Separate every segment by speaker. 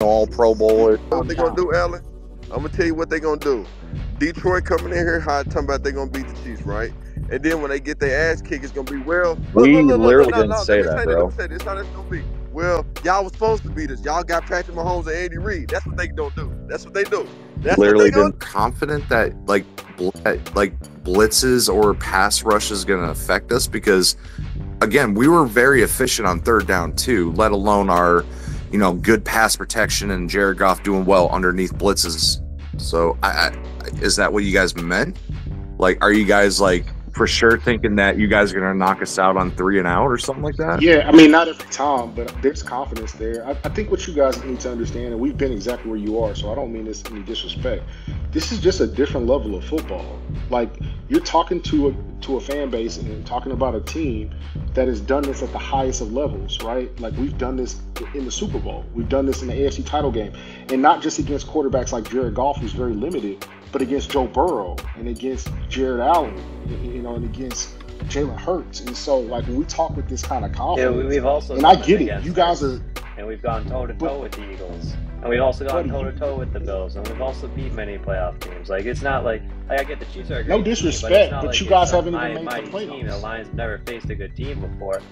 Speaker 1: all Pro Bowler.
Speaker 2: What they gonna do, Alan? I'm gonna tell you what they gonna do. Detroit coming in here hot, talking about they gonna beat the Chiefs, right? And then when they get their ass kicked, it's gonna be well.
Speaker 1: We
Speaker 2: look, look, look,
Speaker 1: literally
Speaker 2: look, no,
Speaker 1: didn't
Speaker 2: no,
Speaker 1: say that,
Speaker 2: say
Speaker 1: bro.
Speaker 2: Say this. How that's gonna be? Well, y'all was supposed to beat us. Y'all got Patrick Mahomes and Andy Reid. That's what they don't do. That's what they do. That's
Speaker 1: Literally
Speaker 2: what they gonna
Speaker 3: confident that like bl- that, like blitzes or pass rush is going to affect us because again we were very efficient on third down too let alone our you know good pass protection and Jared Goff doing well underneath blitzes. So I, I is that what you guys meant? Like are you guys like for sure thinking that you guys are going to knock us out on three and out or something like that
Speaker 4: Yeah, I mean, not every time, but there's confidence there. I, I think what you guys need to understand, and we've been exactly where you are, so I don't mean this in any disrespect. This is just a different level of football. Like you're talking to a to a fan base and talking about a team that has done this at the highest of levels, right? Like we've done this in the Super Bowl, we've done this in the AFC title game, and not just against quarterbacks like Jared Goff, who's very limited, but against Joe Burrow and against Jared Allen, you know, and against Jalen Hurts. And so, like when we talk with this kind of confidence,
Speaker 5: we, we've also
Speaker 4: and I get it, you guys are
Speaker 5: and we've gone toe to toe with the Eagles, and we've also gone toe to toe with the Bills, and we've also beat many playoff teams. Like it's not like, like I get the Chiefs are
Speaker 4: No
Speaker 5: team, but
Speaker 4: disrespect, but
Speaker 5: like
Speaker 4: you guys haven't even
Speaker 5: high and
Speaker 4: made the
Speaker 5: mighty team. The
Speaker 4: playoffs.
Speaker 5: Lions never faced a good team before.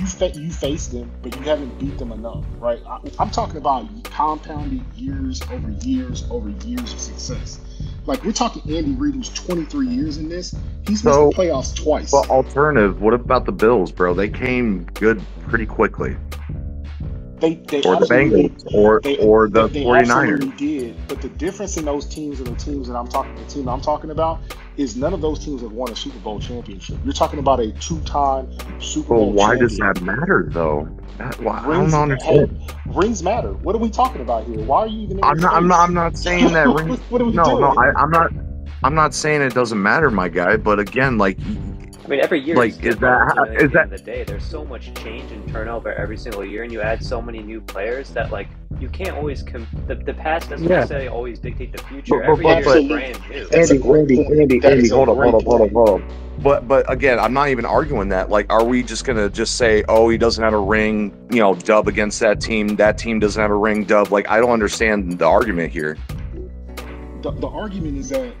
Speaker 4: You fa- you face them, but you haven't beat them enough, right? I, I'm talking about compounded years over years over years of success. Like we're talking Andy Reid, who's 23 years in this. He's missed the playoffs twice.
Speaker 3: Well, alternative. What about the Bills, bro? They came good pretty quickly.
Speaker 4: they they
Speaker 3: Or the Bengals, or
Speaker 4: They,
Speaker 3: or the
Speaker 4: they
Speaker 3: 49ers.
Speaker 4: did. But the difference in those teams and the teams that I'm talking, the team I'm talking about, is none of those teams have won a Super Bowl championship. You're talking about a two-time Super
Speaker 3: Well,
Speaker 4: Bowl.
Speaker 3: why does that matter though? That, why, I
Speaker 4: Rings,
Speaker 3: don't understand.
Speaker 4: hey, rings matter. What are we talking about here? Why are you even?
Speaker 3: I'm not. I'm not. I'm not saying that. Rings,
Speaker 4: what are we
Speaker 3: no,
Speaker 4: doing?
Speaker 3: no. I, I'm not. I'm not saying it doesn't matter, my guy. But again, like,
Speaker 5: I mean, every year
Speaker 3: Like,
Speaker 5: is
Speaker 3: is that-
Speaker 5: different, and at the
Speaker 3: that-
Speaker 5: end of the day? There's so much change and turnover every single year, and you add so many new players that like you can't always com- the, the past doesn't
Speaker 6: Yeah.
Speaker 5: necessarily always dictate the future.
Speaker 3: But- but-
Speaker 5: every
Speaker 3: but-
Speaker 5: year is brand new.
Speaker 4: That's
Speaker 3: Andy, Andy. Andy, Andy, hold up, hold up, hold up, hold up. But but again, I'm not even arguing that. Like, are we just gonna just say, oh, he doesn't have a ring, you know, dub against that team. That team doesn't have a ring, dub. Like, I don't understand the argument here.
Speaker 4: the, the argument is that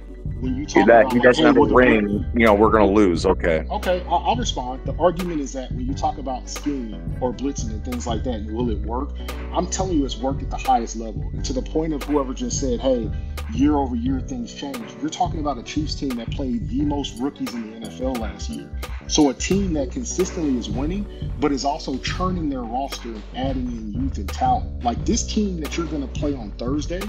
Speaker 4: when you talk
Speaker 3: That he doesn't have a ring, you know, we're gonna lose. Okay.
Speaker 4: Okay, I'll, I'll respond. The argument is that when you talk about scheming or blitzing and things like that, will it work? I'm telling you, it's worked at the highest level. And to the point of whoever just said, "Hey, year over year things change." You're talking about a Chiefs team that played the most rookies in the NFL last year. So a team that consistently is winning, but is also churning their roster and adding in youth and talent. Like this team that you're going to play on Thursday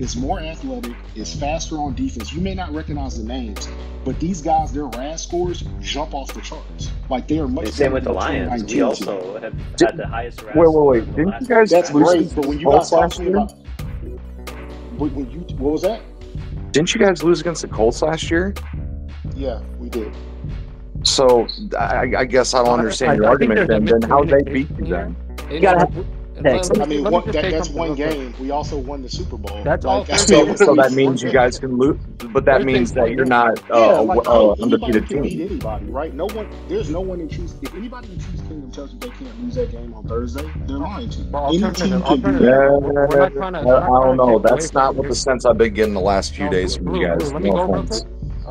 Speaker 4: is more athletic, is faster on defense. You may not recognize the names, but these guys, their RAS scores jump off the charts. Like they are much.
Speaker 5: And same
Speaker 4: better
Speaker 5: with the Lions. We also have
Speaker 3: Did-
Speaker 5: had the highest. RAS
Speaker 3: Wait, wait, wait. Didn't you guys
Speaker 4: That's
Speaker 3: lose
Speaker 4: great, but when you
Speaker 3: Colts
Speaker 4: guys
Speaker 3: last year?
Speaker 4: about when, when you what was that?
Speaker 3: Didn't you guys lose against the Colts last year?
Speaker 4: Yeah, we did.
Speaker 3: So I, I guess I don't understand your
Speaker 6: I
Speaker 3: argument. Then, then how they beat you then?
Speaker 1: You gotta have-
Speaker 6: let-
Speaker 1: Thanks.
Speaker 6: me-
Speaker 4: I mean,
Speaker 6: let me
Speaker 4: one,
Speaker 6: just
Speaker 4: that, that's
Speaker 6: something
Speaker 4: one
Speaker 6: real
Speaker 4: game. We also won the Super Bowl.
Speaker 6: That's all
Speaker 4: Like,
Speaker 6: fair.
Speaker 4: so
Speaker 3: So, so that means you guys can lose, but that means that you're not uh,
Speaker 4: Yeah, like,
Speaker 3: a
Speaker 4: hey, anybody
Speaker 3: undefeated
Speaker 4: can beat
Speaker 3: team.
Speaker 4: anybody, right? No one, there's no one in Chiefs. If anybody in Chiefs Kingdom tells you they can't lose that game on Thursday, they're lying to you.
Speaker 6: Well,
Speaker 4: Any team
Speaker 6: alternative,
Speaker 4: can do that.
Speaker 3: Yeah,
Speaker 6: We're- we're not trying to-
Speaker 3: I,
Speaker 6: we're not
Speaker 3: I
Speaker 6: trying
Speaker 3: don't know. That's not what the sense I've been getting the last few days from you guys.
Speaker 6: Let me
Speaker 3: No
Speaker 6: go real
Speaker 3: offense.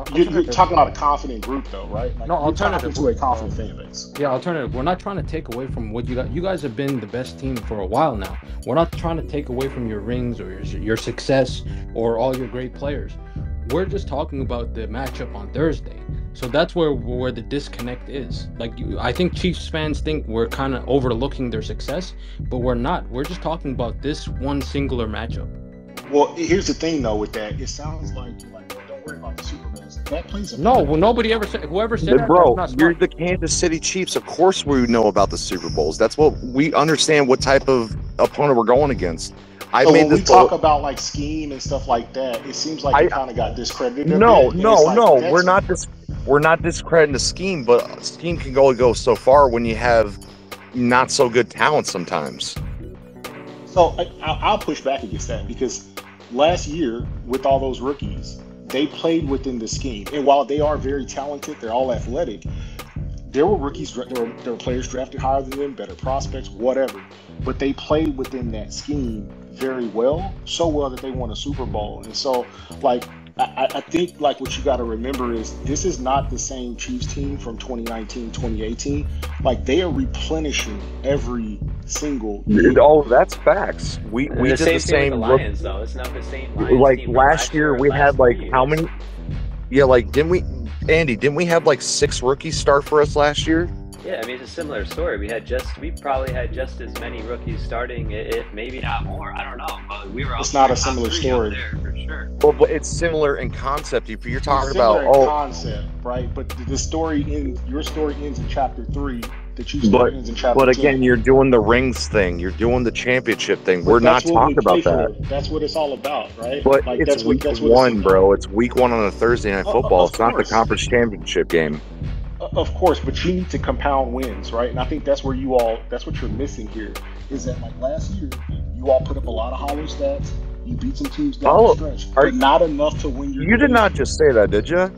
Speaker 6: Quick.
Speaker 4: You're, talking about a confident group, though, right? Like,
Speaker 6: No, alternative.
Speaker 4: to a confident fan base.
Speaker 6: Yeah, alternative. We're not trying to take away from what you got. You guys have been the best team for a while now. We're not trying to take away from your rings or your, your success or all your great players. We're just talking about the matchup on Thursday. So that's where where the disconnect is. Like you, I think Chiefs fans think we're kind of overlooking their success, but we're not. We're just talking about this one singular matchup.
Speaker 4: Well, here's the thing, though, with that, it sounds like you're like, don't worry about the Super. That plays
Speaker 6: No, well, nobody ever said. Whoever said that,
Speaker 3: Bro,
Speaker 6: not
Speaker 3: you're the Kansas City Chiefs. Of course, we know about the Super Bowls. That's what we understand. What type of opponent we're going against. I
Speaker 4: So
Speaker 3: made
Speaker 4: when we
Speaker 3: this.
Speaker 4: talk about like scheme and stuff like that, it seems like
Speaker 3: I-
Speaker 4: it kind of got discredited.
Speaker 3: no,
Speaker 4: bit,
Speaker 3: no,
Speaker 4: like,
Speaker 3: no. We're not this. We're not discrediting the scheme, but scheme can only go so far when you have not so good talent sometimes.
Speaker 4: So I, I- I'll push back against that because last year with all those rookies, they played within the scheme, and while they are very talented, they're all athletic. There were rookies, there were, there were players drafted higher than them, better prospects, whatever. but they played within that scheme very well, so well that they won a Super Bowl. And so, like, I, I think like what you got to remember is this is not the same Chiefs team from 2019, 2018. Like they are replenishing every single year.
Speaker 3: Oh, that's facts. We
Speaker 5: And
Speaker 3: we
Speaker 5: the
Speaker 3: did
Speaker 5: same
Speaker 3: the
Speaker 5: thing
Speaker 3: same.
Speaker 5: with the
Speaker 3: look-
Speaker 5: Lions, though. It's not the same. Lions
Speaker 3: like
Speaker 5: team from
Speaker 3: last year, we
Speaker 5: or
Speaker 3: had like
Speaker 5: three
Speaker 3: how many? Yeah, like didn't we, Andy? Didn't we have like six rookies start for us last year?
Speaker 5: Yeah, I mean it's a similar story. We had just we probably had just as many rookies starting, i- if maybe not more. I don't know, but we were.
Speaker 4: It's not a similar story.
Speaker 5: there for sure.
Speaker 3: Well, but it's similar in concept. If you're talking
Speaker 4: Similar
Speaker 3: about
Speaker 4: in
Speaker 3: oh,
Speaker 4: concept, right? But the- the story ends. Your story ends in chapter three. The Chiefs
Speaker 3: But-
Speaker 4: story ends
Speaker 3: but
Speaker 4: two.
Speaker 3: again, you're doing the rings thing. You're doing the championship thing.
Speaker 4: But
Speaker 3: We're not
Speaker 4: that's what we
Speaker 3: talking about that.
Speaker 4: for. That's what it's all about, right?
Speaker 3: But
Speaker 4: like
Speaker 3: it's
Speaker 4: that's what
Speaker 3: week
Speaker 4: that's what it's
Speaker 3: one,
Speaker 4: about.
Speaker 3: bro. It's week one on a Thursday night
Speaker 4: O- o-
Speaker 3: football.
Speaker 4: of
Speaker 3: It's not the conference championship game.
Speaker 4: Of course, but you need to compound wins, right? And I think that's where you all that's what you're missing here. Is that like last year, you all put up a lot of hollow stats. You beat some teams down
Speaker 3: Hollow-
Speaker 4: the stretch,
Speaker 3: are
Speaker 4: but not enough to win your.
Speaker 3: You did not just say that, did you?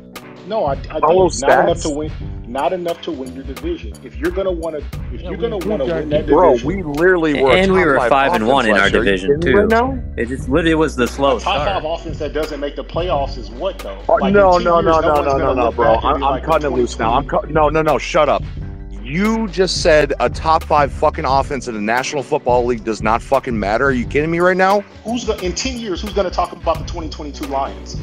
Speaker 4: No, I, I
Speaker 3: Hollow
Speaker 4: did. Not enough to win. Not enough to win your division. If you're gonna want to, if
Speaker 6: Yeah,
Speaker 4: you're gonna want to win that
Speaker 3: Bro,
Speaker 4: division,
Speaker 3: we literally were. a
Speaker 1: And we were
Speaker 3: five
Speaker 1: five and one in our
Speaker 3: year. Are you
Speaker 1: division,
Speaker 3: kidding me
Speaker 1: too.
Speaker 3: Right now?
Speaker 1: It just literally was the slow
Speaker 4: a top five offense that doesn't make the playoffs is what though?
Speaker 3: Oh,
Speaker 4: Like, in
Speaker 3: no, no,
Speaker 4: years,
Speaker 3: no, no, no, no, no, bro. I'm, I'm
Speaker 4: like,
Speaker 3: cutting it loose now. I'm
Speaker 4: 2020,
Speaker 3: cut. No, no, no. Shut up. You just said a top five fucking offense in the National Football League does not fucking matter. Are you kidding me right now,
Speaker 4: Who's the, in ten years? Who's gonna talk about the 2022 Lions?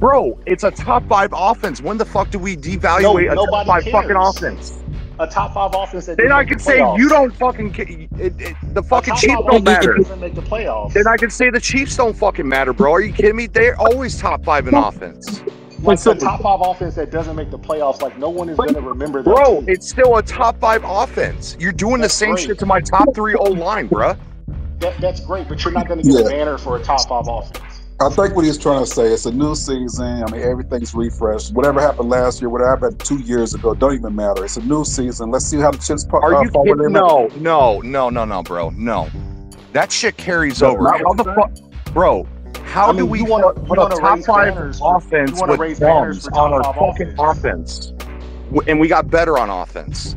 Speaker 3: Bro? It's a top five offense. When the fuck do we devaluate
Speaker 4: No,
Speaker 3: a top
Speaker 4: nobody
Speaker 3: five fucking offense?
Speaker 4: A top five offense that
Speaker 3: Then I can
Speaker 4: the
Speaker 3: say
Speaker 4: playoffs.
Speaker 3: you don't fucking. ca- It, it, the fucking Chiefs don't matter.
Speaker 4: make the playoffs.
Speaker 3: Then I can say the Chiefs don't fucking matter, bro. Are you kidding me? They're always top five in offense.
Speaker 4: like a top five offense that doesn't make the playoffs. Like no one is gonna remember that.
Speaker 3: Bro,
Speaker 4: team.
Speaker 3: it's still a top five offense. You're doing the same
Speaker 4: great.
Speaker 3: shit to my top three O line, bro.
Speaker 4: that, that's great, but you're not gonna get
Speaker 7: Yeah.
Speaker 4: a banner for a top five offense.
Speaker 7: I think what he's trying to say, it's a new season. I mean, everything's refreshed. Whatever happened last year, whatever happened two years ago, don't even matter. It's a new season. Let's see how the chips pa-
Speaker 3: Are
Speaker 7: uh,
Speaker 3: you
Speaker 7: fall
Speaker 3: kidding?
Speaker 7: in.
Speaker 3: No, no, no, no, no, bro. No. That shit carries
Speaker 7: No,
Speaker 3: over. How the fuck, bro? How
Speaker 4: I
Speaker 3: do we
Speaker 4: wanna-
Speaker 3: put
Speaker 4: you
Speaker 3: a top
Speaker 4: raise
Speaker 3: five
Speaker 4: banners
Speaker 3: offense
Speaker 4: wanna
Speaker 3: with
Speaker 4: raise banners for top
Speaker 3: on our fucking offense? W- And we got better on offense.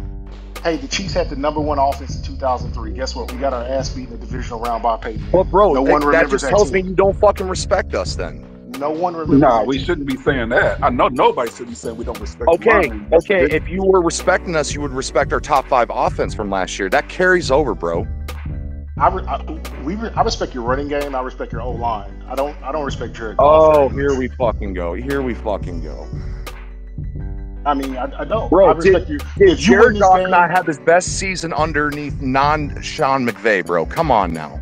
Speaker 4: Hey, the Chiefs had the number one offense in 2003. Guess what? We got our ass beat in the divisional round by Peyton.
Speaker 3: Well, bro,
Speaker 4: No
Speaker 3: that,
Speaker 4: one
Speaker 3: that just
Speaker 4: that
Speaker 3: tells
Speaker 4: team.
Speaker 3: me you don't fucking respect us then.
Speaker 4: No one remembers.
Speaker 7: Nah,
Speaker 4: that
Speaker 7: we
Speaker 4: team.
Speaker 7: shouldn't be saying that. I know nobody should be saying we don't respect.
Speaker 3: Okay, okay. If you were respecting us, you would respect our top five offense from last year. That carries over, bro.
Speaker 4: I, re- I, we re- I respect your running game. I respect your O line. I don't. I don't respect Jared.
Speaker 3: Oh, here we fucking go. Here we fucking go.
Speaker 4: I mean, I, I don't.
Speaker 3: Bro,
Speaker 4: I respect you.
Speaker 3: Did
Speaker 4: If you win
Speaker 3: Jared Goff
Speaker 4: game-
Speaker 3: not have his best season underneath non Sean McVay, bro? Come on now.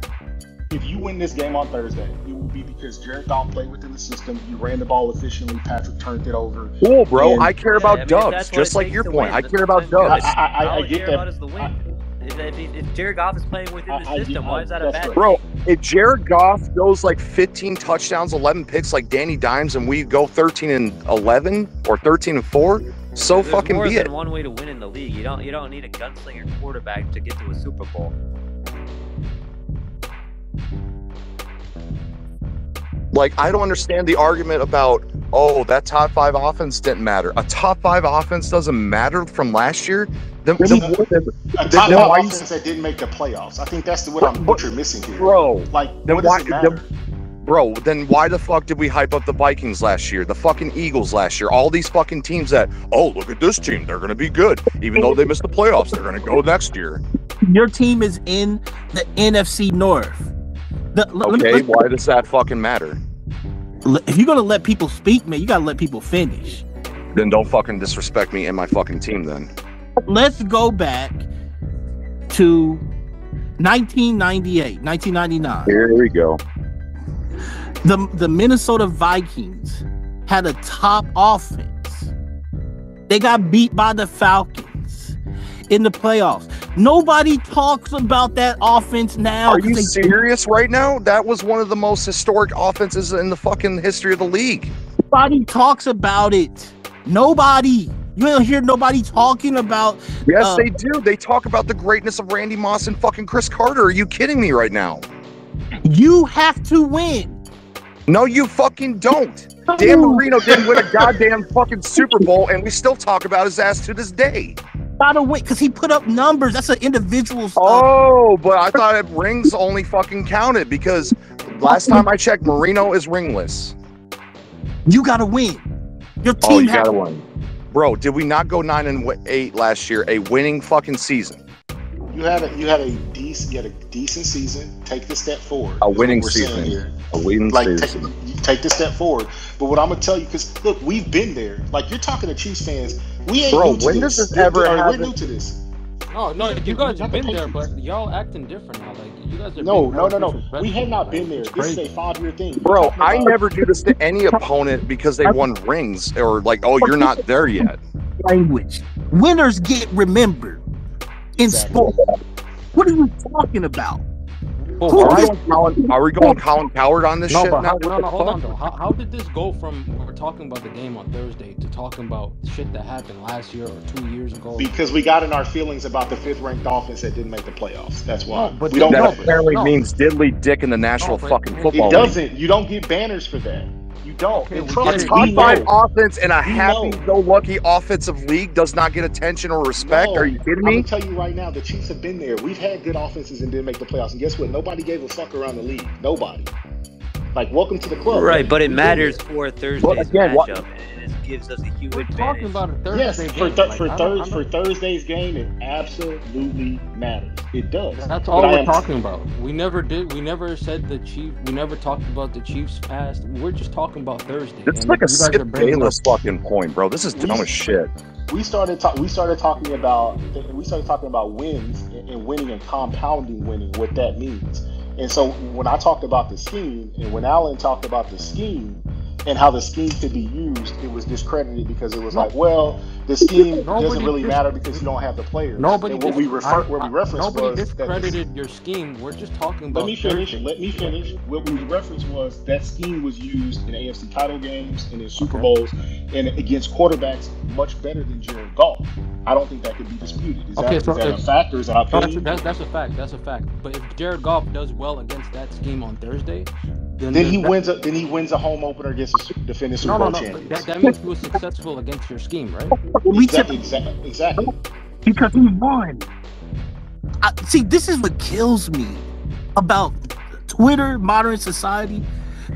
Speaker 4: If you win this game on Thursday, it will be because Jared Goff played within the system. You ran the ball efficiently. Patrick turned it over.
Speaker 3: Cool, bro.
Speaker 4: And-
Speaker 3: I care
Speaker 5: Yeah,
Speaker 3: about
Speaker 5: I mean, if
Speaker 3: Dubs, just like your point.
Speaker 5: win,
Speaker 3: I care about
Speaker 5: then good.
Speaker 3: Dubs.
Speaker 4: I- I- I- I
Speaker 5: I
Speaker 4: get that.
Speaker 5: About is the win. If, if, if Jared Goff is playing within the
Speaker 4: I- I get-
Speaker 5: system, why is that a bad
Speaker 4: right.
Speaker 3: Bro, if Jared Goff goes like 15 touchdowns, 11 picks like Danny Dimes, and we go 13 and 11 or 13 and 4, so
Speaker 5: There's
Speaker 3: fucking
Speaker 5: more
Speaker 3: be
Speaker 5: than
Speaker 3: it.
Speaker 5: one way to win in the league. You don't you don't need a gunslinger quarterback to get to a Super Bowl.
Speaker 3: Like, I don't understand the argument about, oh, that top five offense didn't matter. A top five offense doesn't matter from last year. Then, then,
Speaker 4: Then-
Speaker 3: then-
Speaker 4: A top
Speaker 3: then
Speaker 4: five
Speaker 3: why you-
Speaker 4: offense that didn't make the playoffs. I think that's the, what, I'm,
Speaker 3: But-
Speaker 4: what you're missing here.
Speaker 3: bro,
Speaker 4: Like,
Speaker 3: then
Speaker 4: what
Speaker 3: why-
Speaker 4: does it matter?
Speaker 3: Bro, then why the fuck did we hype up the Vikings last year? The fucking Eagles last year? All these fucking teams that, oh, look at this team. They're going to be good. Even though they missed the playoffs, they're going to go next year.
Speaker 8: Your team is in the NFC North. The, l- let me-
Speaker 3: Okay,
Speaker 8: let's-
Speaker 3: why does that fucking matter?
Speaker 8: l- if you're gonna let people speak, man, you gotta let people finish.
Speaker 3: Then don't fucking disrespect me and my fucking team then.
Speaker 8: Let's go back to 1998, 1999.
Speaker 3: Here we go.
Speaker 8: The the Minnesota Vikings had a top offense. They got beat by the Falcons in the playoffs. Nobody talks about that offense now.
Speaker 3: Are you
Speaker 8: they-
Speaker 3: serious right now? That was one of the most historic offenses in the fucking history of the league.
Speaker 8: Nobody talks about it. Nobody. You don't hear nobody talking about.
Speaker 3: Yes,
Speaker 8: Uh,
Speaker 3: they do. They talk about the greatness of Randy Moss and fucking Cris Carter. Are you kidding me right now?
Speaker 8: You have to win.
Speaker 3: No, you fucking don't. Dan Marino didn't win a goddamn fucking Super Bowl, and we still talk about his ass to this day.
Speaker 8: gotta win because he put up numbers. That's an individual. stuff.
Speaker 3: Oh, but I thought it rings only fucking counted because last time I checked, Marino is ringless.
Speaker 8: You gotta win. Your
Speaker 3: Oh,
Speaker 8: team
Speaker 3: you
Speaker 8: has
Speaker 3: gotta win, bro. Did we not go nine and eight last year? A winning fucking season.
Speaker 4: You had a you had a decent you had a decent season. Take the step forward.
Speaker 3: A winning
Speaker 4: we're
Speaker 3: season.
Speaker 4: here.
Speaker 3: A winning
Speaker 4: Like
Speaker 3: season.
Speaker 4: you take the step forward. But what I'm gonna tell you, because look, we've been there. Like you're talking to Chiefs fans. We ain't
Speaker 3: Bro,
Speaker 4: new to
Speaker 3: when
Speaker 4: this.
Speaker 3: does this
Speaker 4: We're-
Speaker 3: ever
Speaker 4: we're,
Speaker 3: happen?
Speaker 4: new to this.
Speaker 6: No, no, you guys have been there, but y'all acting different now. Like you guys are.
Speaker 4: No, no, no, no. We have not been there. This is a five year thing.
Speaker 3: Bro, I never do this to any opponent because they won rings or like, oh, you're not there yet.
Speaker 8: language. Winners get remembered in
Speaker 4: Exactly.
Speaker 8: sport. What are you talking about?
Speaker 6: Well,
Speaker 8: Who
Speaker 3: Are we going Colin, are we going Colin Cowherd on this
Speaker 6: No,
Speaker 3: shit
Speaker 6: but
Speaker 3: now?
Speaker 6: how, no,
Speaker 3: the
Speaker 6: no, hold
Speaker 3: fuck?
Speaker 6: on though. How, how did this go from we're talking about the game on Thursday to talking about shit that happened last year or two years ago?
Speaker 4: Because we got in our feelings about the fifth ranked offense that didn't make the playoffs. That's why.
Speaker 6: No, but
Speaker 4: we don't
Speaker 6: no,
Speaker 3: That
Speaker 4: want it.
Speaker 3: apparently
Speaker 6: no.
Speaker 3: means diddly dick in the national
Speaker 6: No,
Speaker 3: fucking
Speaker 6: it-
Speaker 3: football
Speaker 4: It doesn't. You don't get banners for that. You don't.
Speaker 6: Okay,
Speaker 4: And
Speaker 6: we
Speaker 4: trust
Speaker 6: get
Speaker 3: A
Speaker 6: it.
Speaker 3: top
Speaker 4: we
Speaker 3: five
Speaker 4: know.
Speaker 3: offense in a
Speaker 4: We
Speaker 3: happy-go-lucky offensive league does not get attention or respect.
Speaker 4: No,
Speaker 3: Are you kidding me?
Speaker 4: I'm
Speaker 3: me?
Speaker 4: gonna tell you right now, the Chiefs have been there. We've had good offenses and didn't make the playoffs. And guess what? Nobody gave a fuck around the league. Nobody. Like, welcome to the club.
Speaker 5: Right, but it matters for Thursday's
Speaker 3: again,
Speaker 5: matchup, and it gives us a huge
Speaker 6: we're talking about a Thursday
Speaker 4: Yes, for
Speaker 6: game.
Speaker 4: th-
Speaker 6: like,
Speaker 4: for
Speaker 6: I don't-
Speaker 4: Thurs
Speaker 6: I'm
Speaker 4: for Thursday's game, it absolutely matters. It does.
Speaker 6: That's all
Speaker 4: I
Speaker 6: we're
Speaker 4: am-
Speaker 6: talking about. We never did. We never said the Chief. We never talked about the Chiefs past. We're just talking about Thursday.
Speaker 3: It's
Speaker 6: and
Speaker 3: like a
Speaker 6: you guys
Speaker 3: Skip Bayless
Speaker 6: up-
Speaker 3: fucking point, bro. This is dumb as shit.
Speaker 4: we started ta- we started talking about we started talking about wins and, and winning and compounding winning what that means and so when i talked about the scheme and when alan talked about the scheme and how the scheme could be used it was discredited because it was
Speaker 6: No.
Speaker 4: like well the scheme doesn't really matter because you don't have the players
Speaker 6: Nobody.
Speaker 4: and what we refer
Speaker 6: I-
Speaker 4: what we
Speaker 6: I-
Speaker 4: referenced
Speaker 6: Nobody
Speaker 4: was that
Speaker 6: discredited your scheme. We're just talking about.
Speaker 4: let me finish. Let me finish. What we referenced was that scheme was used in AFC title games and in Super
Speaker 6: Okay.
Speaker 4: Bowls and against quarterbacks much better than Jared Goff. I don't think that could be disputed. Is
Speaker 6: Okay,
Speaker 4: that,
Speaker 6: so
Speaker 4: is that a
Speaker 6: if-
Speaker 4: fact or is that
Speaker 6: that's, that's, that's a fact. That's a fact. But if Jared Goff does well against that scheme on Thursday, then
Speaker 4: then he
Speaker 6: that-
Speaker 4: wins. A, then he wins a home opener against the Su- defending Super
Speaker 6: No, no,
Speaker 4: Bowl
Speaker 6: no.
Speaker 4: champions.
Speaker 6: That, that means he was successful against your scheme, right?
Speaker 4: Exactly, exactly, exactly.
Speaker 8: because he won. I, see, this is what kills me about Twitter, modern society.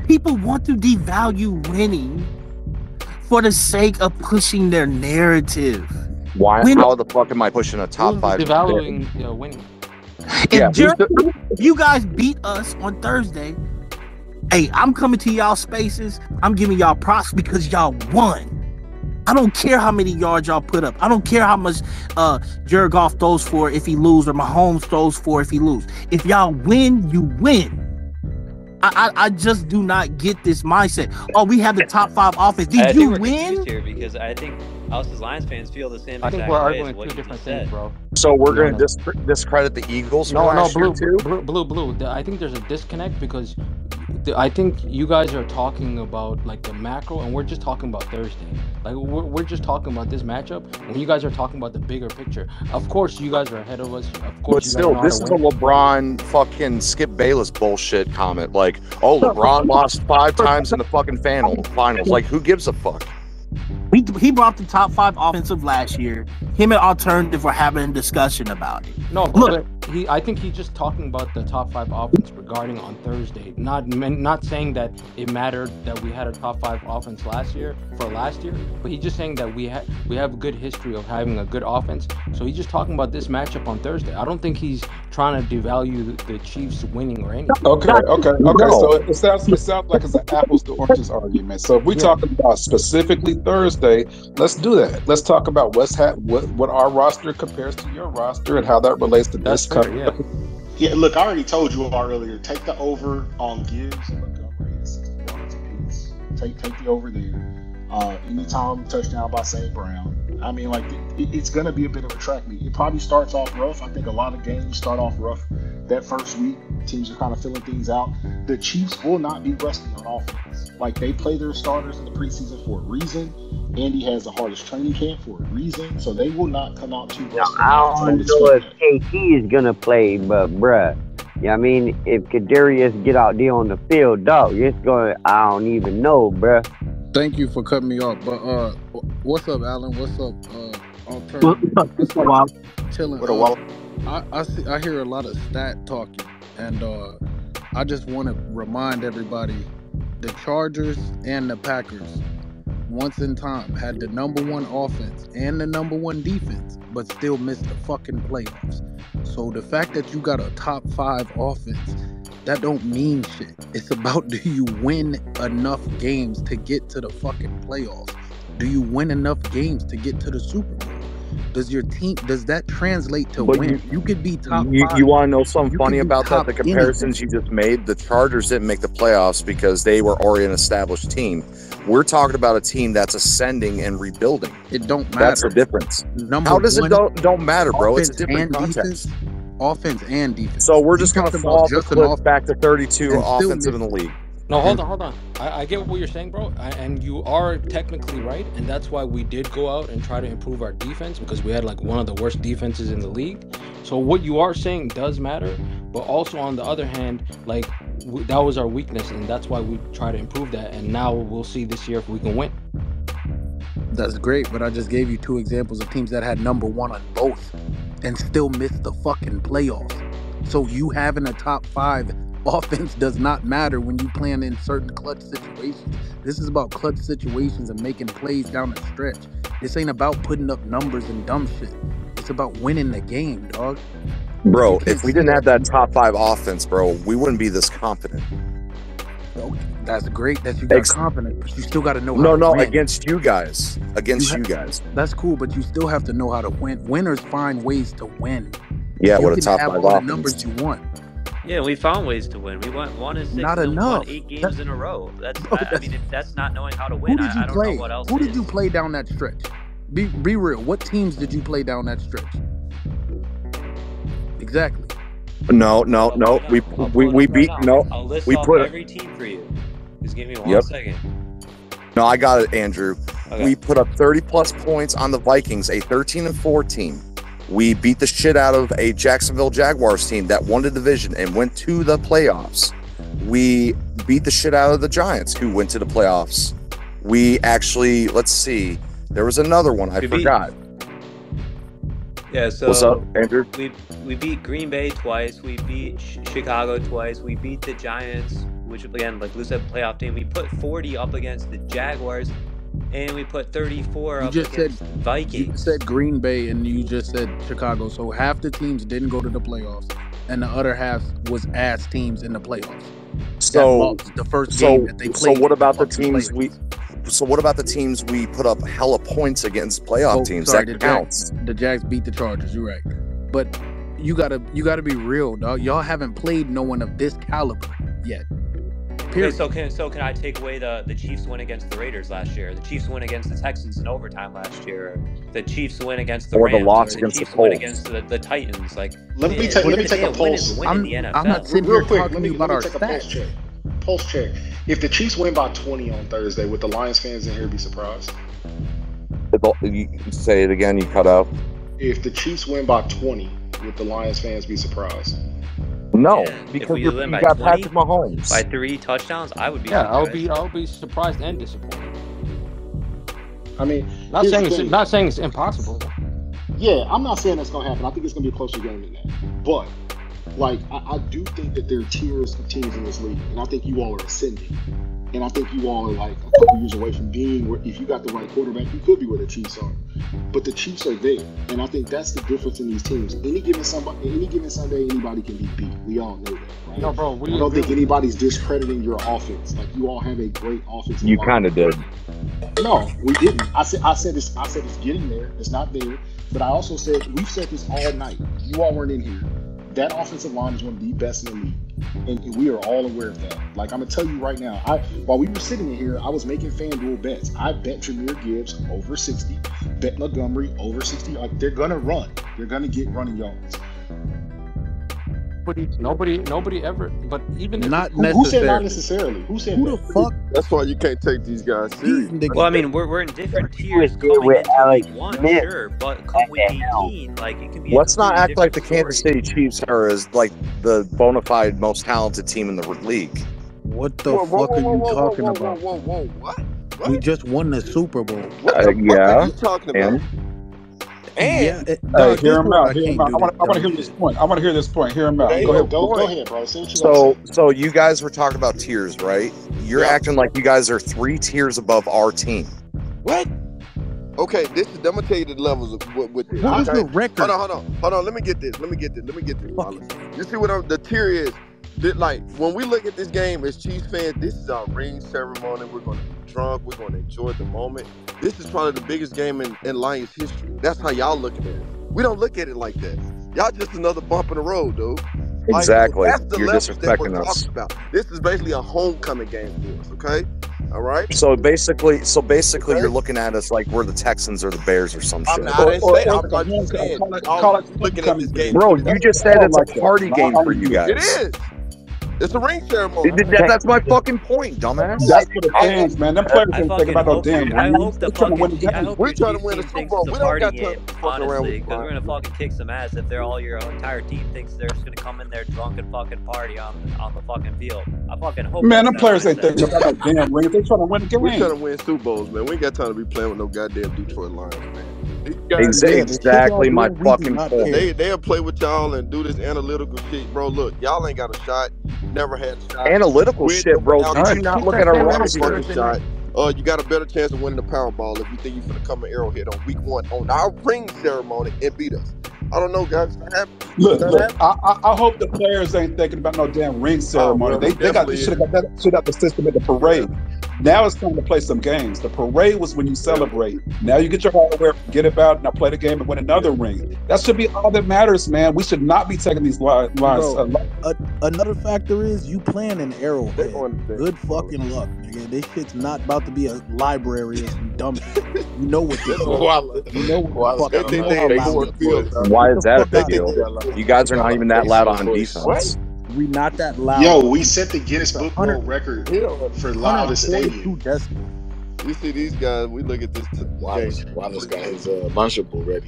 Speaker 8: People want to devalue winning for the sake of pushing their narrative.
Speaker 3: Why?
Speaker 8: When-
Speaker 3: How the fuck am I pushing a top five?
Speaker 6: devaluing uh, winning.
Speaker 8: If,
Speaker 3: Yeah,
Speaker 8: Jer- if you guys beat us on Thursday, hey, I'm coming to y'all spaces. I'm giving y'all props because y'all won. I don't care how many yards y'all put up. I don't care how much uh Jared Goff throws for if he lose or Mahomes throws for if he lose. If y'all win, you win. I, I, I just do not get this mindset. Oh, we have the top five offense.
Speaker 5: I
Speaker 8: Did
Speaker 5: think
Speaker 8: you win?
Speaker 5: here because I think us as Lions fans feel the same
Speaker 6: I think we're arguing two different things,
Speaker 5: said.
Speaker 6: bro.
Speaker 3: So we're gonna dis- discredit the Eagles from
Speaker 6: No, no,
Speaker 3: last
Speaker 6: blue,
Speaker 3: year too.
Speaker 6: blue, blue, blue. I think there's a disconnect because I think you guys are talking about like the macro, and we're just talking about Thursday. Like we're, we're just talking about this matchup, when you guys are talking about the bigger picture. Of course, you guys are ahead of us. Of
Speaker 3: But
Speaker 6: course, you
Speaker 3: still, this
Speaker 6: how
Speaker 3: is
Speaker 6: to
Speaker 3: a. LeBron fucking Skip Bayless bullshit comment. Like, oh, LeBron lost five times in the fucking final finals. Like, who gives a fuck?
Speaker 8: He, he brought the top five offensive last year. Him and Alternative were having a discussion about it.
Speaker 6: No,
Speaker 8: Look.
Speaker 6: he. I think he's just talking about the top five offense regarding on Thursday. Not not saying that it mattered that we had a top five offense last year for last year, but he's just saying that we had we have a good history of having a good offense. So he's just talking about this matchup on Thursday. I don't think he's trying to devalue the, the Chiefs winning or anything.
Speaker 7: Okay, okay, okay.
Speaker 3: No.
Speaker 7: So it sounds it sounds like it's an apples to oranges argument. So if we
Speaker 6: Yeah.
Speaker 7: talking about specifically Thursday, let's do that. Let's talk about what's ha- what what our roster compares to your roster and how that relates to
Speaker 6: That's
Speaker 7: this.
Speaker 6: fair,
Speaker 7: com-
Speaker 6: yeah.
Speaker 4: Yeah, look, I already told you all earlier. Take the over on Gibbs and Montgomery at 60 yards apiece. Take take the over there. Uh, anytime touchdown by St. Brown. I mean, like it, it's going to be a bit of a track meet. It probably starts off rough. I think a lot of games start off rough that first week. Teams are kind of filling things out. The Chiefs will not be rusty on offense. Like they play their starters in the preseason for a reason. Andy has the hardest training camp for a reason, so they will not come out too rusty. on
Speaker 1: I don't know if. KT is gonna play, but bruh, yeah, I mean, if Kadarius get out there on the field, dog, it's going. I don't even know, bruh.
Speaker 9: Thank you for cutting me off. But uh, what's up, Alan? What's up, uh, alternative.
Speaker 8: Wow.
Speaker 9: Chilling.
Speaker 7: What a
Speaker 9: uh,
Speaker 7: wallet.
Speaker 9: I I, see, I hear a lot of stat talking, and uh, I just want to remind everybody: the Chargers and the Packers, once in time, had the number one offense and the number one defense, but still missed the fucking playoffs. So the fact that you got a top five offense, that don't mean shit. It's about do you win enough games to get to the fucking playoffs? Do you win enough games to get to the Super Bowl? Does your team does that translate to
Speaker 3: But
Speaker 9: win?
Speaker 3: you-
Speaker 9: You, could be top
Speaker 3: You, you want to know something
Speaker 9: You
Speaker 3: funny about that? The comparisons you just made, the Chargers didn't make the playoffs because they were already an established team. We're talking about a team that's ascending and rebuilding.
Speaker 9: It don't matter.
Speaker 3: That's the difference.
Speaker 9: Number
Speaker 3: How does it don't don't matter, bro? It's a different context.
Speaker 9: defense. Offense and defense.
Speaker 3: So we're just gonna
Speaker 9: talking
Speaker 3: fall off
Speaker 9: just an
Speaker 3: cliff
Speaker 9: off-
Speaker 3: back to 32
Speaker 9: and
Speaker 3: offensive in the league.
Speaker 6: No, hold on, hold on. I, I get what you're saying, bro, I, and you are technically right, and that's why we did go out and try to improve our defense because we had like one of the worst defenses in the league. So what you are saying does matter, but also on the other hand, like w- that was our weakness, and that's why we try to improve that. And now we'll see this year if we can win.
Speaker 9: That's great, but I just gave you two examples of teams that had number one on both and still miss the fucking playoffs. So you having a top five offense does not matter when you plan in certain clutch situations. This is about clutch situations and making plays down the stretch. This ain't about putting up numbers and dumb shit. It's about winning the game, dog.
Speaker 3: Bro, if we didn't have that top five offense, bro, we wouldn't be this confident.
Speaker 9: Okay, That's great that you got
Speaker 3: Ex-
Speaker 9: confident, but you still got to know how
Speaker 3: No,
Speaker 9: to
Speaker 3: no,
Speaker 9: win.
Speaker 3: against you guys. Against
Speaker 9: You
Speaker 3: you
Speaker 9: ha-
Speaker 3: guys.
Speaker 9: That's cool, but you still have to know how to win. Winners find ways to win.
Speaker 3: Yeah,
Speaker 9: you
Speaker 3: with a
Speaker 9: can
Speaker 3: top
Speaker 9: have
Speaker 3: five
Speaker 9: all the numbers you want.
Speaker 5: Yeah, we found ways to win. We went one and six.
Speaker 9: Not
Speaker 5: and won
Speaker 9: enough.
Speaker 5: Eight games
Speaker 9: That-
Speaker 5: in a row. That's.
Speaker 9: Bro,
Speaker 5: I, I mean, if that's not knowing how to
Speaker 9: Who
Speaker 5: win.
Speaker 9: did
Speaker 5: I,
Speaker 9: you
Speaker 5: I don't
Speaker 9: play?
Speaker 5: know what else.
Speaker 9: Who did
Speaker 5: is.
Speaker 9: you play down that stretch? Be be real. What teams did you play down that stretch? Exactly.
Speaker 3: No, no, no.
Speaker 5: Oh
Speaker 3: we we, we beat
Speaker 5: now.
Speaker 3: no.
Speaker 5: I'll list
Speaker 3: we
Speaker 5: off
Speaker 3: put-
Speaker 5: every team for you. Just give me one
Speaker 3: Yep.
Speaker 5: second.
Speaker 3: No, I got it, Andrew.
Speaker 5: Okay.
Speaker 3: We put up 30 plus points on the Vikings, a 13 and 4 team. We beat the shit out of a Jacksonville Jaguars team that won the division and went to the playoffs. We beat the shit out of the Giants, who went to the playoffs. We actually, let's see, there was another one I
Speaker 5: We beat-
Speaker 3: forgot.
Speaker 5: Yeah. So
Speaker 3: What's up, Andrew?
Speaker 5: we we beat Green Bay twice. We beat Chicago twice. We beat the Giants, which again, like Lou said, playoff team. We put 40 up against the Jaguars, and we put 34
Speaker 9: You
Speaker 5: up
Speaker 9: just said
Speaker 5: against
Speaker 9: you said Green Bay and you just said Chicago. So half the teams didn't go to the playoffs, and the other half was ass teams in the playoffs.
Speaker 3: So,
Speaker 9: the first
Speaker 3: so,
Speaker 9: game that they
Speaker 3: so what about the
Speaker 9: fucking
Speaker 3: teams we? So what about the teams we put up hella points against playoff
Speaker 9: Oh,
Speaker 3: teams?
Speaker 9: sorry,
Speaker 3: that
Speaker 9: the
Speaker 3: counts.
Speaker 9: Jags, the Jags beat the Chargers. You're right, but you gotta you gotta be real, dog. Y'all haven't played no one of this caliber yet.
Speaker 5: Okay, so can so can I take away the the Chiefs win against the Raiders last year? The Chiefs win against the Texans in overtime last year. The Chiefs win against the
Speaker 3: Or the loss
Speaker 5: or
Speaker 3: against the
Speaker 5: Chiefs win
Speaker 3: Colts.
Speaker 5: against the, the Titans. Like
Speaker 4: Let me
Speaker 5: yeah,
Speaker 4: take let me take a
Speaker 5: yeah, win
Speaker 4: pulse.
Speaker 5: win
Speaker 9: I'm-
Speaker 5: the NFL.
Speaker 9: I'm not sitting
Speaker 4: Real
Speaker 9: here
Speaker 4: quick,
Speaker 9: talking
Speaker 4: let
Speaker 9: to
Speaker 4: me,
Speaker 9: you about
Speaker 4: let
Speaker 9: our
Speaker 4: me take a pulse
Speaker 9: stats.
Speaker 4: check. Pulse check. If the Chiefs win by 20 on Thursday, would the Lions fans in here be surprised?
Speaker 3: You say it again. You cut out.
Speaker 4: If the Chiefs win by 20, would the Lions fans be surprised?
Speaker 3: No,
Speaker 5: Yeah,
Speaker 3: because you're,
Speaker 5: win
Speaker 3: you
Speaker 5: by
Speaker 3: got
Speaker 5: 20,
Speaker 3: Patrick Mahomes.
Speaker 5: By three touchdowns, I would be.
Speaker 6: Yeah, I'll
Speaker 5: surprised.
Speaker 6: be I'll be surprised and disappointed.
Speaker 4: I mean,
Speaker 6: Not saying it's not saying it's impossible.
Speaker 4: Yeah, I'm not saying that's gonna happen. I think it's gonna be a closer game than that. But like, I, I do think that there are tiers of teams in this league, and I think you all are ascending. And I think you all are like a couple years away from being where, if you got the right quarterback, you could be where the Chiefs are. But the Chiefs are there, and I think that's the difference in these teams. Any given somebody, any given Sunday, anybody can be beat. We all know that, right?
Speaker 6: No, bro, we
Speaker 4: I don't think anybody's discrediting your offense. Like you all have a great offense.
Speaker 3: You kind of did.
Speaker 4: No, we didn't. I said I said it's I said it's getting there. It's not there. But I also said we've said this all night. You all weren't in here. That offensive line is one of the best in the league. And, and we are all aware of that. Like I'm gonna tell you right now, I while we were sitting in here, I was making FanDuel bets. I bet Jahmyr Gibbs over 60, bet Montgomery over 60. Like they're gonna run. They're gonna get running yards.
Speaker 6: Nobody, nobody, nobody ever. But even if
Speaker 9: Not
Speaker 4: Who, who said not
Speaker 9: necessarily.
Speaker 4: necessarily? Who said
Speaker 9: Who the
Speaker 4: that?
Speaker 9: fuck?
Speaker 2: That's why you can't take these guys
Speaker 9: These
Speaker 2: serious.
Speaker 9: niggas.
Speaker 5: Well, I mean, we're, we're in different tiers
Speaker 1: was
Speaker 5: coming
Speaker 1: with
Speaker 5: into
Speaker 1: Alex
Speaker 5: one,
Speaker 1: Smith
Speaker 5: sure, but come
Speaker 1: with
Speaker 5: 18, like it can be.
Speaker 3: Let's not act like the
Speaker 5: different
Speaker 3: Kansas
Speaker 5: story.
Speaker 3: City Chiefs are as like the bona fide most talented team in the league.
Speaker 9: What the
Speaker 2: Whoa, whoa,
Speaker 9: fuck are
Speaker 2: whoa,
Speaker 9: you
Speaker 2: whoa,
Speaker 9: talking
Speaker 2: whoa,
Speaker 9: about?
Speaker 2: Whoa, whoa, whoa, what?
Speaker 9: We just won the Super Bowl.
Speaker 2: What
Speaker 3: Uh,
Speaker 2: the fuck
Speaker 3: yeah,
Speaker 2: are you talking about?
Speaker 3: and
Speaker 10: and
Speaker 9: yeah, it,
Speaker 7: hey, hear him out.
Speaker 9: I,
Speaker 7: hear him out. I, want, to hear this point. I want to hear this point. Hear him out.
Speaker 2: Hey,
Speaker 7: go,
Speaker 2: go,
Speaker 7: ahead.
Speaker 4: Go,
Speaker 2: go ahead,
Speaker 4: bro.
Speaker 3: so, so you guys were talking about tiers, right? You're
Speaker 2: yeah.
Speaker 3: acting like you guys are three tiers above our team.
Speaker 10: What?
Speaker 2: Okay, this is. I'm levels of what. What, this.
Speaker 9: what
Speaker 2: okay.
Speaker 9: the record?
Speaker 2: Hold on, hold on, hold on. Let me get this. Let me get this. Let me get this. Fuck. You see what I'm, the tier is? like when we look at this game as Chiefs fans, this is our ring ceremony. We're going to be drunk. We're going to enjoy the moment. This is probably the biggest game in, in Lions history. That's how y'all look at it. We don't look at it like that. Y'all just another bump in the road, dude. Like,
Speaker 3: exactly.
Speaker 2: that's the
Speaker 3: You're disrespecting us.
Speaker 2: About. This is basically a homecoming game for us. Okay. All right.
Speaker 3: So basically, so basically,
Speaker 2: okay.
Speaker 3: you're looking at us like we're the Texans or the Bears or some shit.
Speaker 2: I'm not, looking at this game.
Speaker 3: Bro, you just said it's a party game for you guys.
Speaker 2: It is. It's a ring ceremony.
Speaker 3: That, that's my fucking point, dumbass.
Speaker 7: That's for the man. Them players
Speaker 5: I,
Speaker 7: ain't thinking about no damn.
Speaker 5: I hope the fucking win
Speaker 2: We're trying to win the Super Bowl. We don't got to fuck around with
Speaker 5: because we're gonna fucking kick some ass if they're all your entire team thinks they're just gonna come in there drunk and fucking party on on the fucking field. I fucking hope.
Speaker 7: Man, them players ain't thinking about no damn ring. If they trying to win the game,
Speaker 2: we trying to win Super Bowls, man. We ain't got time to be playing with no goddamn Detroit Lions, man.
Speaker 3: Exactly my fucking point.
Speaker 2: They they'll play with y'all and do this analytical shit, bro. Look, y'all ain't got a shot. Never had a shot.
Speaker 3: Analytical
Speaker 2: Quit
Speaker 3: shit, bro. Did you not look at our
Speaker 2: fucking shot? Uh, you got a better chance of winning the Powerball if you think you're gonna come an Arrowhead on week one on our ring ceremony and beat us. I don't know, guys.
Speaker 7: Look, look I, I, hope the players ain't thinking about no damn ring
Speaker 2: oh,
Speaker 7: ceremony.
Speaker 2: Oh,
Speaker 7: they, they got should have got that shit out the system at the parade. Now it's time to play some games. The parade was when you celebrate. Now you get your hardware, forget about, now play the game and win another ring. That should be all that matters, man. We should not be taking these lines.
Speaker 9: Bro,
Speaker 7: uh,
Speaker 9: another factor is you playing
Speaker 2: an
Speaker 9: arrowhead. Good fucking luck, nigga. This shit's not about to be a library or some dumb shit. You know what this is. You know what the fuck.
Speaker 3: Why is that a big deal? You guys are not even that loud on defense.
Speaker 9: We not that loud.
Speaker 4: Yo, we set the Guinness Book World Record for loudest stadium.
Speaker 2: We see these guys. We look at this. Wildest,
Speaker 10: wildest guy is uh, lunchable ready.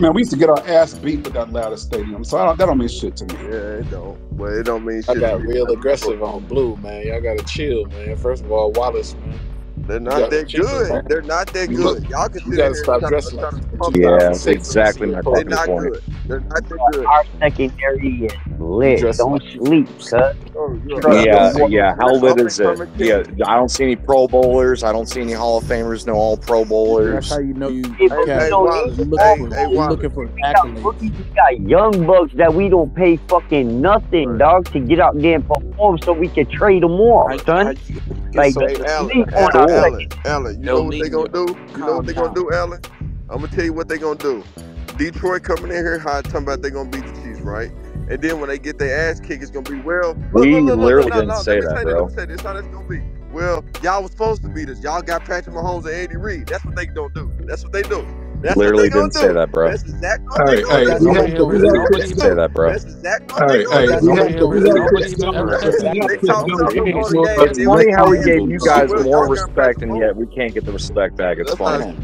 Speaker 7: Man, we used to get our ass beat with that loudest stadium, so don't, that don't mean shit to me.
Speaker 2: Yeah, it don't. But it don't mean shit. I got
Speaker 10: real aggressive on blue, man. Y'all gotta chill, man. First of all, Wallace, man.
Speaker 2: They're not that good.
Speaker 10: Man.
Speaker 2: They're not that good. Y'all can sit here
Speaker 3: Yeah, exactly my
Speaker 2: They're not
Speaker 3: point.
Speaker 2: good. They're not that good.
Speaker 1: Our secondary is lit. Don't
Speaker 10: like
Speaker 1: sleep, son.
Speaker 2: Oh,
Speaker 3: yeah,
Speaker 1: yeah.
Speaker 3: yeah. How lit is it? Yeah, I don't see any Pro Bowlers. I don't see any Hall of Famers. No All Pro Bowlers.
Speaker 9: That's how you know you.
Speaker 2: Hey, hey, hey,
Speaker 9: for,
Speaker 2: hey,
Speaker 9: looking for accolades.
Speaker 1: You got young bucks that we don't pay fucking nothing,
Speaker 2: right.
Speaker 1: dog, to get out there and perform, so we can trade them off, son.
Speaker 10: I, I,
Speaker 1: like,
Speaker 10: so,
Speaker 2: hey, Alan, Alan, Alan, Alan, you know what they gonna do? You know what they gonna do, Alan? I'm gonna tell you what they gonna do. Detroit coming in here hot, talking about they gonna beat the Chiefs, right? And then when they get their ass kicked, it's gonna be well.
Speaker 3: We
Speaker 2: look, look, look,
Speaker 3: literally
Speaker 2: no, no,
Speaker 3: didn't say that,
Speaker 2: say
Speaker 3: bro.
Speaker 2: This, say this, how that's gonna be. Well, y'all was supposed to beat us. Y'all got Patrick Mahomes and Andy Reid. That's what they don't do. That's what they do. That's
Speaker 3: literally didn't
Speaker 2: do.
Speaker 3: say that, bro.
Speaker 2: That's exactly what
Speaker 7: right,
Speaker 2: they do.
Speaker 3: Didn't say that, bro.
Speaker 2: That's exactly what they do.
Speaker 3: It's funny how we gave you guys more respect, and yet we can't get the respect back. It's funny.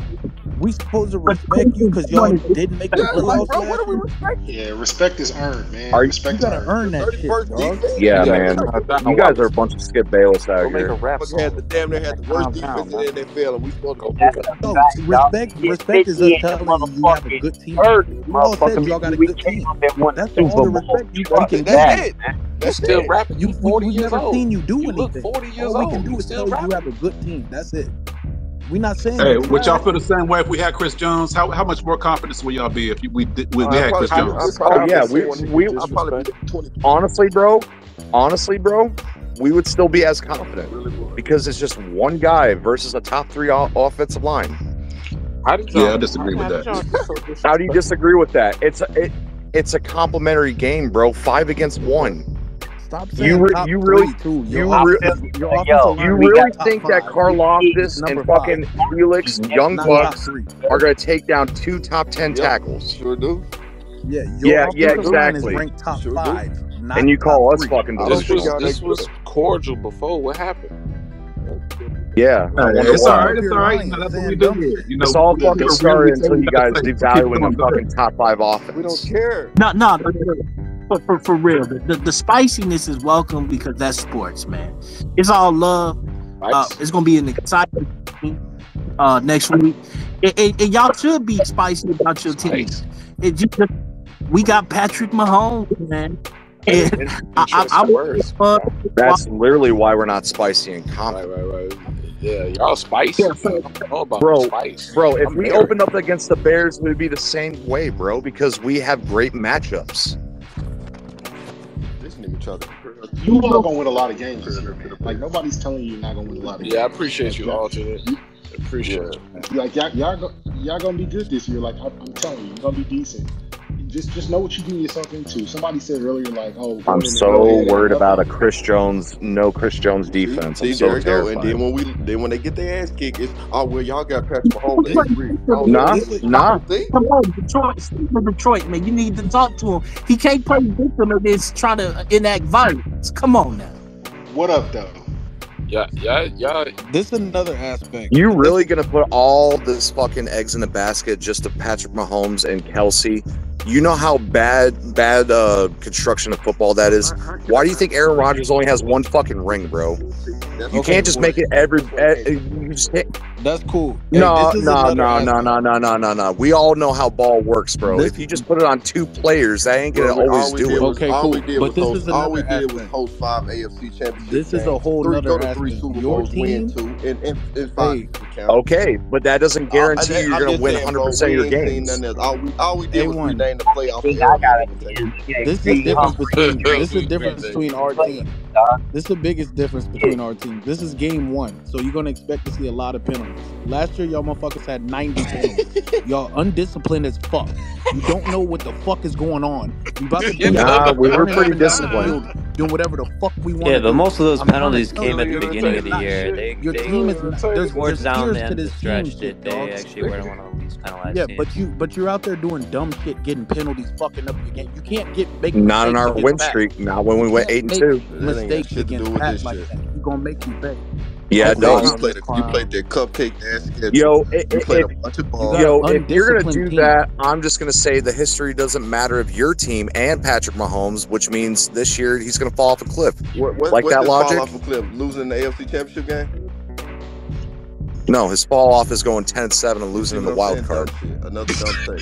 Speaker 9: We supposed to respect you because y'all didn't make the
Speaker 2: yeah,
Speaker 9: playoffs.
Speaker 2: Bro, what are we?
Speaker 4: Yeah, respect is earned, man.
Speaker 3: Are you,
Speaker 4: respect you
Speaker 9: gotta
Speaker 4: earned.
Speaker 9: earn that shit, dog.
Speaker 3: Yeah,
Speaker 10: yeah,
Speaker 3: man. You guys are a bunch of Skip Bayless out here.
Speaker 2: We had the damn near had the worst defense in the NFL, and we supposed to
Speaker 10: go.
Speaker 9: No, respect, respect is us telling you you have a good team. You all said y'all got a good team. That's all
Speaker 1: the
Speaker 9: respect you can
Speaker 10: get.
Speaker 2: That's
Speaker 10: still rapping.
Speaker 9: You
Speaker 10: 40
Speaker 9: years
Speaker 10: old.
Speaker 9: We've never seen you do anything.
Speaker 10: 40 years old.
Speaker 9: All we can do is tell you have a good team. That's it. We're not saying.
Speaker 7: Hey, would y'all feel the same way if we had Chris Jones? How, how much more confidence would y'all be if we did, we, we had Chris Jones?
Speaker 3: oh yeah, we we
Speaker 2: probably
Speaker 3: honestly, bro. Honestly, bro, we would still be as confident because it's just one guy versus a top three offensive line.
Speaker 10: How did
Speaker 7: yeah, I disagree with that.
Speaker 3: how do you disagree with that? It's a, it, it's a complimentary game, bro. Five against one.
Speaker 9: Stop saying you
Speaker 3: re-
Speaker 9: top
Speaker 3: you really
Speaker 9: three, too.
Speaker 3: You
Speaker 1: offense,
Speaker 3: re-
Speaker 1: yo,
Speaker 3: you really think that
Speaker 9: Karlaftis
Speaker 3: and fucking Felix Young Bucks are going to take down two top ten
Speaker 2: yep.
Speaker 3: tackles?
Speaker 2: Sure do.
Speaker 9: Yeah,
Speaker 3: yeah, yeah, exactly.
Speaker 9: ranked top
Speaker 2: sure
Speaker 9: five,
Speaker 3: and you call us
Speaker 9: three.
Speaker 3: fucking delusional.
Speaker 11: This was cordial before. What happened?
Speaker 3: Yeah, uh,
Speaker 7: it's all right. It's all right. No, that's what we do. You know,
Speaker 3: it's all fucking started until you guys devalue
Speaker 7: in
Speaker 3: the fucking top five offense.
Speaker 2: We don't care.
Speaker 8: No, no for, for, for real. The, the, the spiciness is welcome because that's sports, man. It's all love. Uh, it's gonna be an exciting. game. uh, next week, and, and- and y'all should be spicy about your team. It just we got Patrick Mahomes, man. And I, I, I fun.
Speaker 3: That's literally why we're not spicy and
Speaker 10: Right, right, right. Yeah, y'all spicy.
Speaker 8: Yeah,
Speaker 10: I about
Speaker 3: Bro,
Speaker 10: spice.
Speaker 3: Bro, if
Speaker 10: I'm
Speaker 3: we
Speaker 10: there.
Speaker 3: opened up against the Bears, it would be the same way, bro, because we have great matchups.
Speaker 2: This nigga try to.
Speaker 4: You are gonna win a lot of games this year, man. Like nobody's telling you you're not gonna win a lot of games.
Speaker 10: Yeah, I
Speaker 4: games.
Speaker 10: appreciate you,
Speaker 4: Like,
Speaker 10: alternate. Appreciate you. man.
Speaker 4: Like y'all, y'all, go, y'all gonna be good this year. Like I, I'm telling you, you're gonna be decent. Just, just know what you're getting yourself into. Somebody said earlier, like, oh,
Speaker 3: I'm so
Speaker 4: the middle, it ain't
Speaker 3: worried about a. Chris Jones, no Chris Jones defense.
Speaker 2: See,
Speaker 3: I'm so
Speaker 2: there you go. And then when we, then when they get their ass kicked, it's oh well, y'all got Patrick Mahomes. They agree. I don't
Speaker 3: Nah, nah.
Speaker 2: don't think.
Speaker 8: Come on, Detroit, Steve Detroit, man. You need to talk to him. He can't play victim of this, try to enact violence. Come on now.
Speaker 4: What up, though?
Speaker 10: Yeah, yeah, yeah.
Speaker 9: This is another aspect.
Speaker 3: You
Speaker 9: And
Speaker 3: really gonna put all this fucking eggs in the basket just to Patrick Mahomes and Kelce? You know how bad bad uh, construction of football that is. Why do you think Aaron Rodgers only has one fucking ring, bro? You can't just make it every.
Speaker 2: That's okay.
Speaker 3: you just can't-
Speaker 9: That's cool. Hey,
Speaker 3: No, no, no, no, no, no, no, no, no, no. We all know how ball works, bro.
Speaker 9: This-
Speaker 3: If you just put it on two players, that ain't gonna
Speaker 2: Bro,
Speaker 3: always do it.
Speaker 2: was,
Speaker 9: Okay,
Speaker 2: all we did
Speaker 9: But this
Speaker 2: host,
Speaker 9: is
Speaker 2: all we
Speaker 9: another
Speaker 2: did was
Speaker 9: aspect.
Speaker 2: host five AFC championship
Speaker 9: This is a whole
Speaker 2: three, go
Speaker 9: nother
Speaker 2: three
Speaker 9: aspect.
Speaker 2: Super
Speaker 9: Your
Speaker 2: Bowls, win
Speaker 9: team-
Speaker 2: two, and, and, and five.
Speaker 9: Hey.
Speaker 3: Okay, but that doesn't guarantee
Speaker 2: I,
Speaker 3: you're
Speaker 2: I'm
Speaker 3: gonna win 100 percent of your
Speaker 2: ain't
Speaker 3: games.
Speaker 2: All we, all we did was
Speaker 9: A1.
Speaker 2: rename the playoff.
Speaker 1: See, I got it.
Speaker 9: This is the difference between this is the difference between our team. Uh, this is the biggest difference between our team. This is game one, so you're gonna expect to see a lot of penalties. Last year, y'all motherfuckers had 90 penalties. y'all undisciplined as fuck. You don't know what the fuck is going on. We about to
Speaker 3: Nah, we were pretty
Speaker 9: up and down the
Speaker 3: disciplined.
Speaker 9: doing whatever the fuck we want.
Speaker 5: Yeah, but most of those
Speaker 9: I'm
Speaker 5: penalties came at the beginning of the year. They,
Speaker 9: Your
Speaker 5: they
Speaker 9: team is not, there's,
Speaker 5: towards
Speaker 9: there's
Speaker 5: down
Speaker 9: tiers
Speaker 5: the
Speaker 9: to
Speaker 5: end of
Speaker 9: team shit,
Speaker 5: did they
Speaker 9: dog.
Speaker 5: actually were one of the least penalized
Speaker 9: Yeah,
Speaker 5: teams.
Speaker 9: but you but you're out there doing dumb shit, getting penalties, fucking up your game. You can't get make
Speaker 3: Not in our
Speaker 9: against
Speaker 3: win
Speaker 9: Pat.
Speaker 3: streak. Not when we went eight and two.
Speaker 2: That
Speaker 9: mistakes
Speaker 2: shit to do
Speaker 9: against
Speaker 2: with
Speaker 9: Pat like that. You gonna make you pay.
Speaker 3: Yeah, it
Speaker 2: Uncle you played, a, you played that cupcake ass schedule.
Speaker 3: Yo, i-
Speaker 2: you
Speaker 3: i-
Speaker 2: played
Speaker 3: if,
Speaker 2: a bunch of balls.
Speaker 3: Yo, if you're gonna do
Speaker 9: team.
Speaker 3: that, I'm just gonna say the history doesn't matter of your team and Patrick Mahomes, which means this year he's gonna fall off a cliff.
Speaker 2: What, what,
Speaker 3: Like
Speaker 2: what's
Speaker 3: that logic?
Speaker 2: fall off a cliff? Losing the AFC Championship game?
Speaker 3: No, his fall off is going 10 and 7 and losing in the wild card.
Speaker 2: Another dumb thing.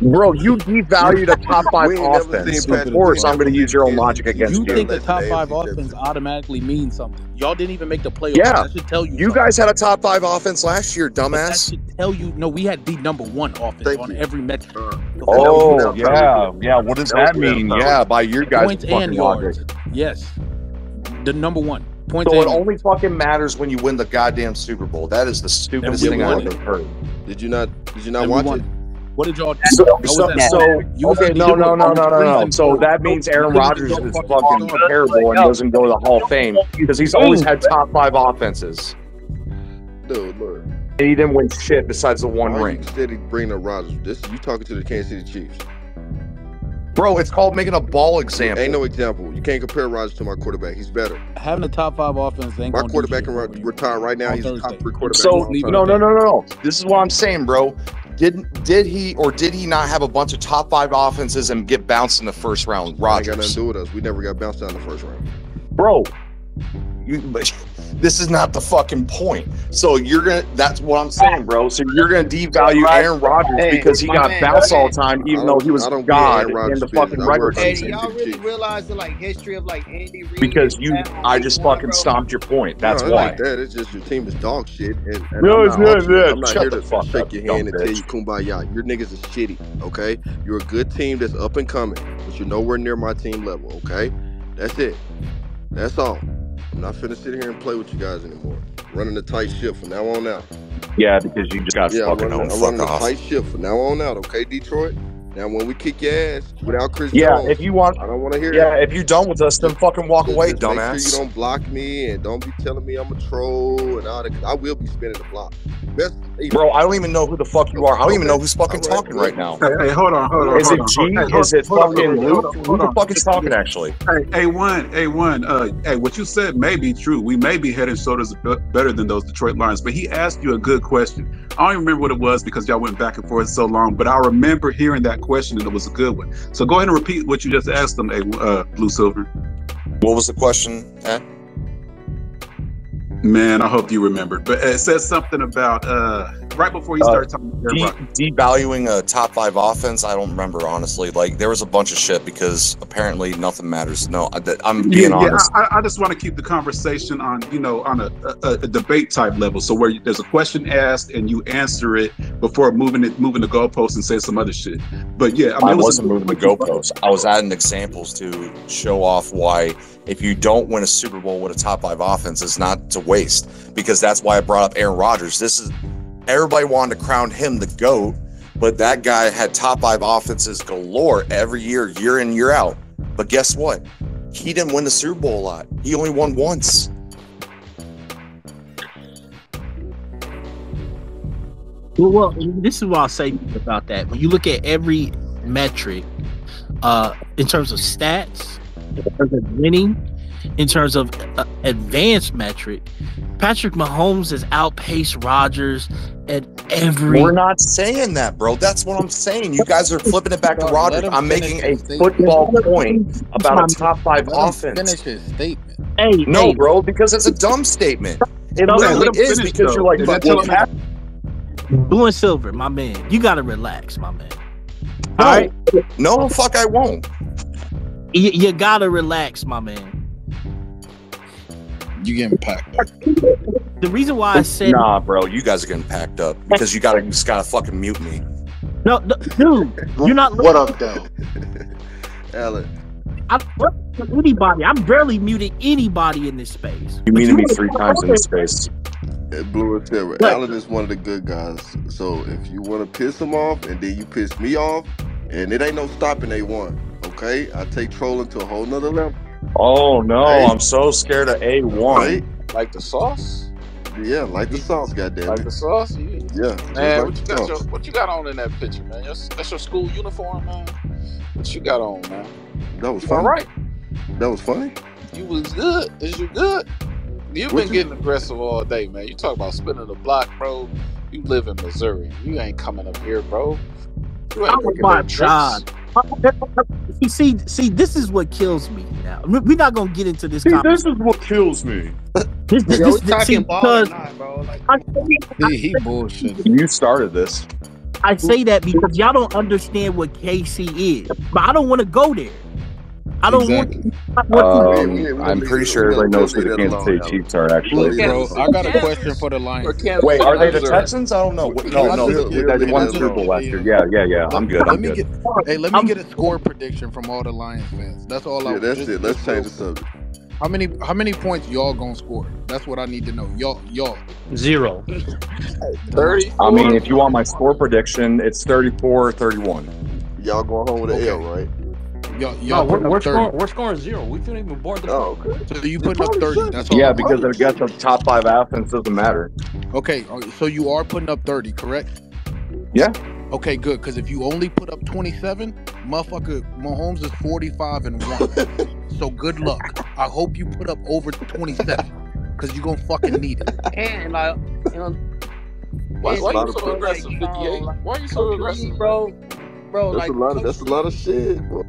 Speaker 3: Bro, you devalued a top five
Speaker 2: We ain't never
Speaker 3: offense. Of course, I'm going to use your own logic against
Speaker 9: You
Speaker 3: you.
Speaker 9: think
Speaker 2: the
Speaker 9: top five
Speaker 2: AFC
Speaker 9: offense automatically means something? Y'all didn't even make the playoffs.
Speaker 3: Yeah.
Speaker 9: That should tell you.
Speaker 3: You
Speaker 9: something.
Speaker 3: guys had a top five offense last year,
Speaker 9: But that should tell you. No, we had the number one offense
Speaker 2: Thank
Speaker 9: on
Speaker 2: you.
Speaker 9: every metric.
Speaker 2: Uh,
Speaker 3: Oh, yeah. Yeah. What does
Speaker 2: That
Speaker 3: that mean? Yeah, by your guys'
Speaker 9: Points
Speaker 3: fucking
Speaker 9: and
Speaker 3: logic.
Speaker 9: Yes, the number one. Points
Speaker 3: So it only fucking matters when you win the goddamn Super Bowl. That is the stupidest thing I've ever heard.
Speaker 2: Did you not? Did you not watch it?
Speaker 9: it. What did y'all do?
Speaker 3: So,
Speaker 9: How
Speaker 3: so,
Speaker 9: that?
Speaker 3: so
Speaker 9: You
Speaker 3: okay, no, no, no, no, no, no. So that means Aaron Rodgers is
Speaker 9: fucking
Speaker 3: fucking terrible and doesn't go to the Hall of Fame because he's always had top five offenses.
Speaker 2: Dude, look.
Speaker 3: And he didn't win shit besides the one
Speaker 2: Why
Speaker 3: ring.
Speaker 2: you steady bringing up Rodgers? This you talking to the Kansas City Chiefs.
Speaker 3: Bro, it's called making a ball example.
Speaker 2: Ain't no example. You can't compare Rodgers to my quarterback. He's better.
Speaker 9: Having a top five offense ain't
Speaker 2: My quarterback
Speaker 9: do
Speaker 2: can re- retire right now. He's a top
Speaker 9: Thursday.
Speaker 2: three quarterback.
Speaker 3: So
Speaker 9: leave
Speaker 3: no, no, no, no, no. This is what I'm saying, bro. Did did he or did he not have a bunch of top five offenses and get bounced in the first round?
Speaker 2: That ain't got nothing to do with us. We never got bounced out in the first round.
Speaker 3: bro. You, but this is not the fucking point. So you're gonna. That's what I'm saying, bro. So you're gonna devalue Aaron Rodgers
Speaker 1: Hey,
Speaker 3: because he got
Speaker 1: man,
Speaker 3: bounced
Speaker 1: my
Speaker 3: all the time, even though he was
Speaker 2: I don't get
Speaker 3: God in the fucking
Speaker 2: I
Speaker 3: regular
Speaker 12: Hey,
Speaker 2: for
Speaker 12: do
Speaker 3: season.
Speaker 12: y'all really realize the like history of like Andy Reid?
Speaker 3: Because you, I just
Speaker 12: going,
Speaker 3: fucking
Speaker 12: bro?
Speaker 3: stomped your point. That's
Speaker 2: no,
Speaker 3: why.
Speaker 2: ain't that. It's just your team is dog shit, and, and
Speaker 3: No,
Speaker 2: I'm
Speaker 3: it's
Speaker 2: not,
Speaker 3: not
Speaker 2: alternate.
Speaker 3: that.
Speaker 2: I'm not
Speaker 3: Shut
Speaker 2: here
Speaker 3: the
Speaker 2: to
Speaker 3: fuck
Speaker 2: shake
Speaker 3: up,
Speaker 2: your
Speaker 3: dumb
Speaker 2: hand and tell
Speaker 3: bitch.
Speaker 2: you kumbaya. Your niggas is shitty, okay? You're a good team that's up and coming, but you're nowhere near my team level, okay? That's it. That's all. I'm not finna sit here and play with you guys anymore. Running a tight ship from now on out.
Speaker 3: Yeah, because you just got
Speaker 2: Yeah,
Speaker 3: fucking
Speaker 2: running,
Speaker 3: owned.
Speaker 2: I'm running a tight ship from now on out, okay, Detroit? Now, when we kick your ass without Chris
Speaker 3: Yeah,
Speaker 2: Jones,
Speaker 3: if you want.
Speaker 2: I don't want to hear
Speaker 3: Yeah,
Speaker 2: it.
Speaker 3: if you don't with us, then fucking walk
Speaker 2: Just-
Speaker 3: away,
Speaker 2: just Make sure you don't block me and don't be telling me I'm a troll and all that. I will be spinning the block. Best,
Speaker 3: Bro, I don't even know who the fuck you are. I don't even know who's fucking talking right now.
Speaker 7: Hey, hey, hold on, hold on.
Speaker 3: Is
Speaker 7: hold
Speaker 3: it
Speaker 7: on,
Speaker 3: G?
Speaker 7: hold- hey,
Speaker 3: Is it
Speaker 7: hold on,
Speaker 3: fucking
Speaker 7: hold on,
Speaker 3: Luke?
Speaker 7: hold on,
Speaker 3: Who the fuck is talking actually?
Speaker 7: Hey, A one, A one. Uh, hey, what you said may be true. We may be head and shoulders better than those Detroit Lions, but he asked you a good question. I don't even remember what it was because y'all went back and forth so long, but I remember hearing that question and it was a good one. So go ahead and repeat what you just asked them, A uh, Blue Silver.
Speaker 3: What was the question? Eh?
Speaker 7: Man, I hope you remembered. But it says something about uh, right before you
Speaker 3: Uh,
Speaker 7: started talking about
Speaker 3: De- devaluing a top five offense. I don't remember honestly. Like there was a bunch of shit because apparently nothing matters. No, I, I'm being
Speaker 7: yeah.
Speaker 3: honest.
Speaker 7: I, I just want to keep the conversation on, you know, on a, a, a debate type level. So where there's a question asked and you answer it before moving it, moving the goalpost and say some other shit. But yeah, I mean,
Speaker 3: I
Speaker 7: was
Speaker 3: wasn't moving the goalposts. I was adding examples to show off why if you don't win a Super Bowl with a top five offense, it's not to waste. Because that's why I brought up Aaron Rodgers. This is everybody wanted to crown him the GOAT, but that guy had top five offenses galore every year, year in, year out. But guess what? He didn't win the Super Bowl a lot. He only won once.
Speaker 8: Well, well, this is what I'll say about that. When you look at every metric, uh, in terms of stats, in terms of winning, in terms of uh, advanced metric, Patrick Mahomes has outpaced Rodgers at every.
Speaker 3: We're not saying that, bro. That's what I'm saying. You guys are flipping it back to
Speaker 9: Bro, let
Speaker 3: Rodgers. I'm making a
Speaker 9: his statement.
Speaker 3: football point about a top five
Speaker 9: Let
Speaker 3: offense.
Speaker 9: finish his statement.
Speaker 8: Hey,
Speaker 3: No,
Speaker 8: hey,
Speaker 3: bro, because it's a dumb statement. It
Speaker 8: No,
Speaker 3: literally
Speaker 7: let
Speaker 3: is
Speaker 7: finish,
Speaker 3: because
Speaker 7: though.
Speaker 3: you're like,
Speaker 7: Is
Speaker 3: but
Speaker 7: that
Speaker 3: well, Pat-
Speaker 8: blue and silver, my man. You gotta relax, my man.
Speaker 3: no,
Speaker 8: All right,
Speaker 3: no, fuck, I won't.
Speaker 8: You, you gotta relax, my man.
Speaker 9: You getting packed up.
Speaker 8: The reason why I said
Speaker 3: Nah, bro, you guys are getting packed up because you gotta you just gotta fucking mute me.
Speaker 8: no, no, dude, you're not.
Speaker 13: What up, though?
Speaker 2: Alan,
Speaker 8: I'm anybody. I'm barely muted anybody in this space.
Speaker 3: You muted me three times in this space.
Speaker 2: at Blue and Silver,
Speaker 8: What?
Speaker 2: Alan is one of the good guys. So if you want to piss him off and then you piss me off, and it ain't no stopping they won. Okay, I take trolling to a whole nother level.
Speaker 3: Oh no,
Speaker 2: Hey.
Speaker 3: I'm so scared of A one.
Speaker 2: Right?
Speaker 10: Like the sauce?
Speaker 2: Yeah, like the sauce, goddamn
Speaker 10: Like the sauce? You,
Speaker 2: Yeah,
Speaker 10: man,
Speaker 2: like
Speaker 10: what you
Speaker 2: the
Speaker 10: got your, what you got on in that picture, man? Your, that's your school uniform, man. What you got on, man?
Speaker 2: That was
Speaker 10: All
Speaker 2: funny.
Speaker 10: right.
Speaker 2: That was funny.
Speaker 10: You was good. Is you good? You've
Speaker 2: What
Speaker 10: been
Speaker 2: you-
Speaker 10: getting aggressive all day, man. You talk about spinning the block, bro. You live in Missouri. You ain't coming up here, bro. You ain't
Speaker 8: Oh
Speaker 10: making
Speaker 8: my
Speaker 10: no trips.
Speaker 8: You see, see, this is what kills me. Now We- we're not gonna get into this. conversation.
Speaker 3: This is what kills me.
Speaker 8: This, this,
Speaker 12: Yo,
Speaker 8: this,
Speaker 12: we
Speaker 8: this- see,
Speaker 12: ball or bro? Like,
Speaker 8: I say,
Speaker 9: He, he bullshit.
Speaker 3: You started this.
Speaker 8: I say that because y'all don't understand what KC is, but I don't want to go there. I don't
Speaker 9: Exactly.
Speaker 8: want. I want
Speaker 2: Um, we- we
Speaker 3: I'm pretty sure everybody knows who the
Speaker 2: that
Speaker 3: Kansas
Speaker 2: alone,
Speaker 3: City Chiefs are. Actually,
Speaker 9: bro, I got a question for the
Speaker 10: Or
Speaker 9: Lions.
Speaker 3: Wait, are they the Texans? I don't know. What- No, no,
Speaker 2: leave-
Speaker 3: they,
Speaker 2: we'll
Speaker 3: they won Super Bowl last year. Yeah, yeah, yeah. I'm good.
Speaker 9: Let
Speaker 3: I'm
Speaker 9: me
Speaker 3: good.
Speaker 9: get hey, let me
Speaker 8: I'm-
Speaker 9: get a score prediction from all the Lions fans. That's all I
Speaker 2: Yeah, that's
Speaker 9: just-
Speaker 2: it. Let's
Speaker 9: just
Speaker 2: change
Speaker 9: real
Speaker 2: the subject.
Speaker 9: How many how many points y'all gonna score? That's what I need to know. Y'all y'all.
Speaker 6: Zero.
Speaker 10: 30?
Speaker 3: I mean, if you want my score prediction, it's 34 31.
Speaker 2: Y'all going home with an
Speaker 9: Okay.
Speaker 2: L, right?
Speaker 9: Y'all y'all
Speaker 6: we're, we're scoring. We're scoring zero. We couldn't even board the.
Speaker 2: Oh, okay.
Speaker 9: So you putting up 30. That's all.
Speaker 3: Yeah,
Speaker 9: I'm-
Speaker 3: because I guess the top five offense doesn't matter.
Speaker 9: Okay, uh, so you are putting up 30, correct?
Speaker 3: Yeah.
Speaker 9: Okay, good. Because if you only put up 27, motherfucker, Mahomes is 45 and 1. so good luck. I hope you put up over 27. Because you're going to fucking need it.
Speaker 12: and like, you know,
Speaker 10: Why,
Speaker 12: and
Speaker 10: why
Speaker 2: lot
Speaker 10: you so aggressive,
Speaker 12: Like,
Speaker 10: 58?
Speaker 12: um,
Speaker 10: Why you so aggressive?
Speaker 12: Reed, bro, bro,
Speaker 2: That's
Speaker 12: like,
Speaker 2: a lot of that's a lot of shit. Bro.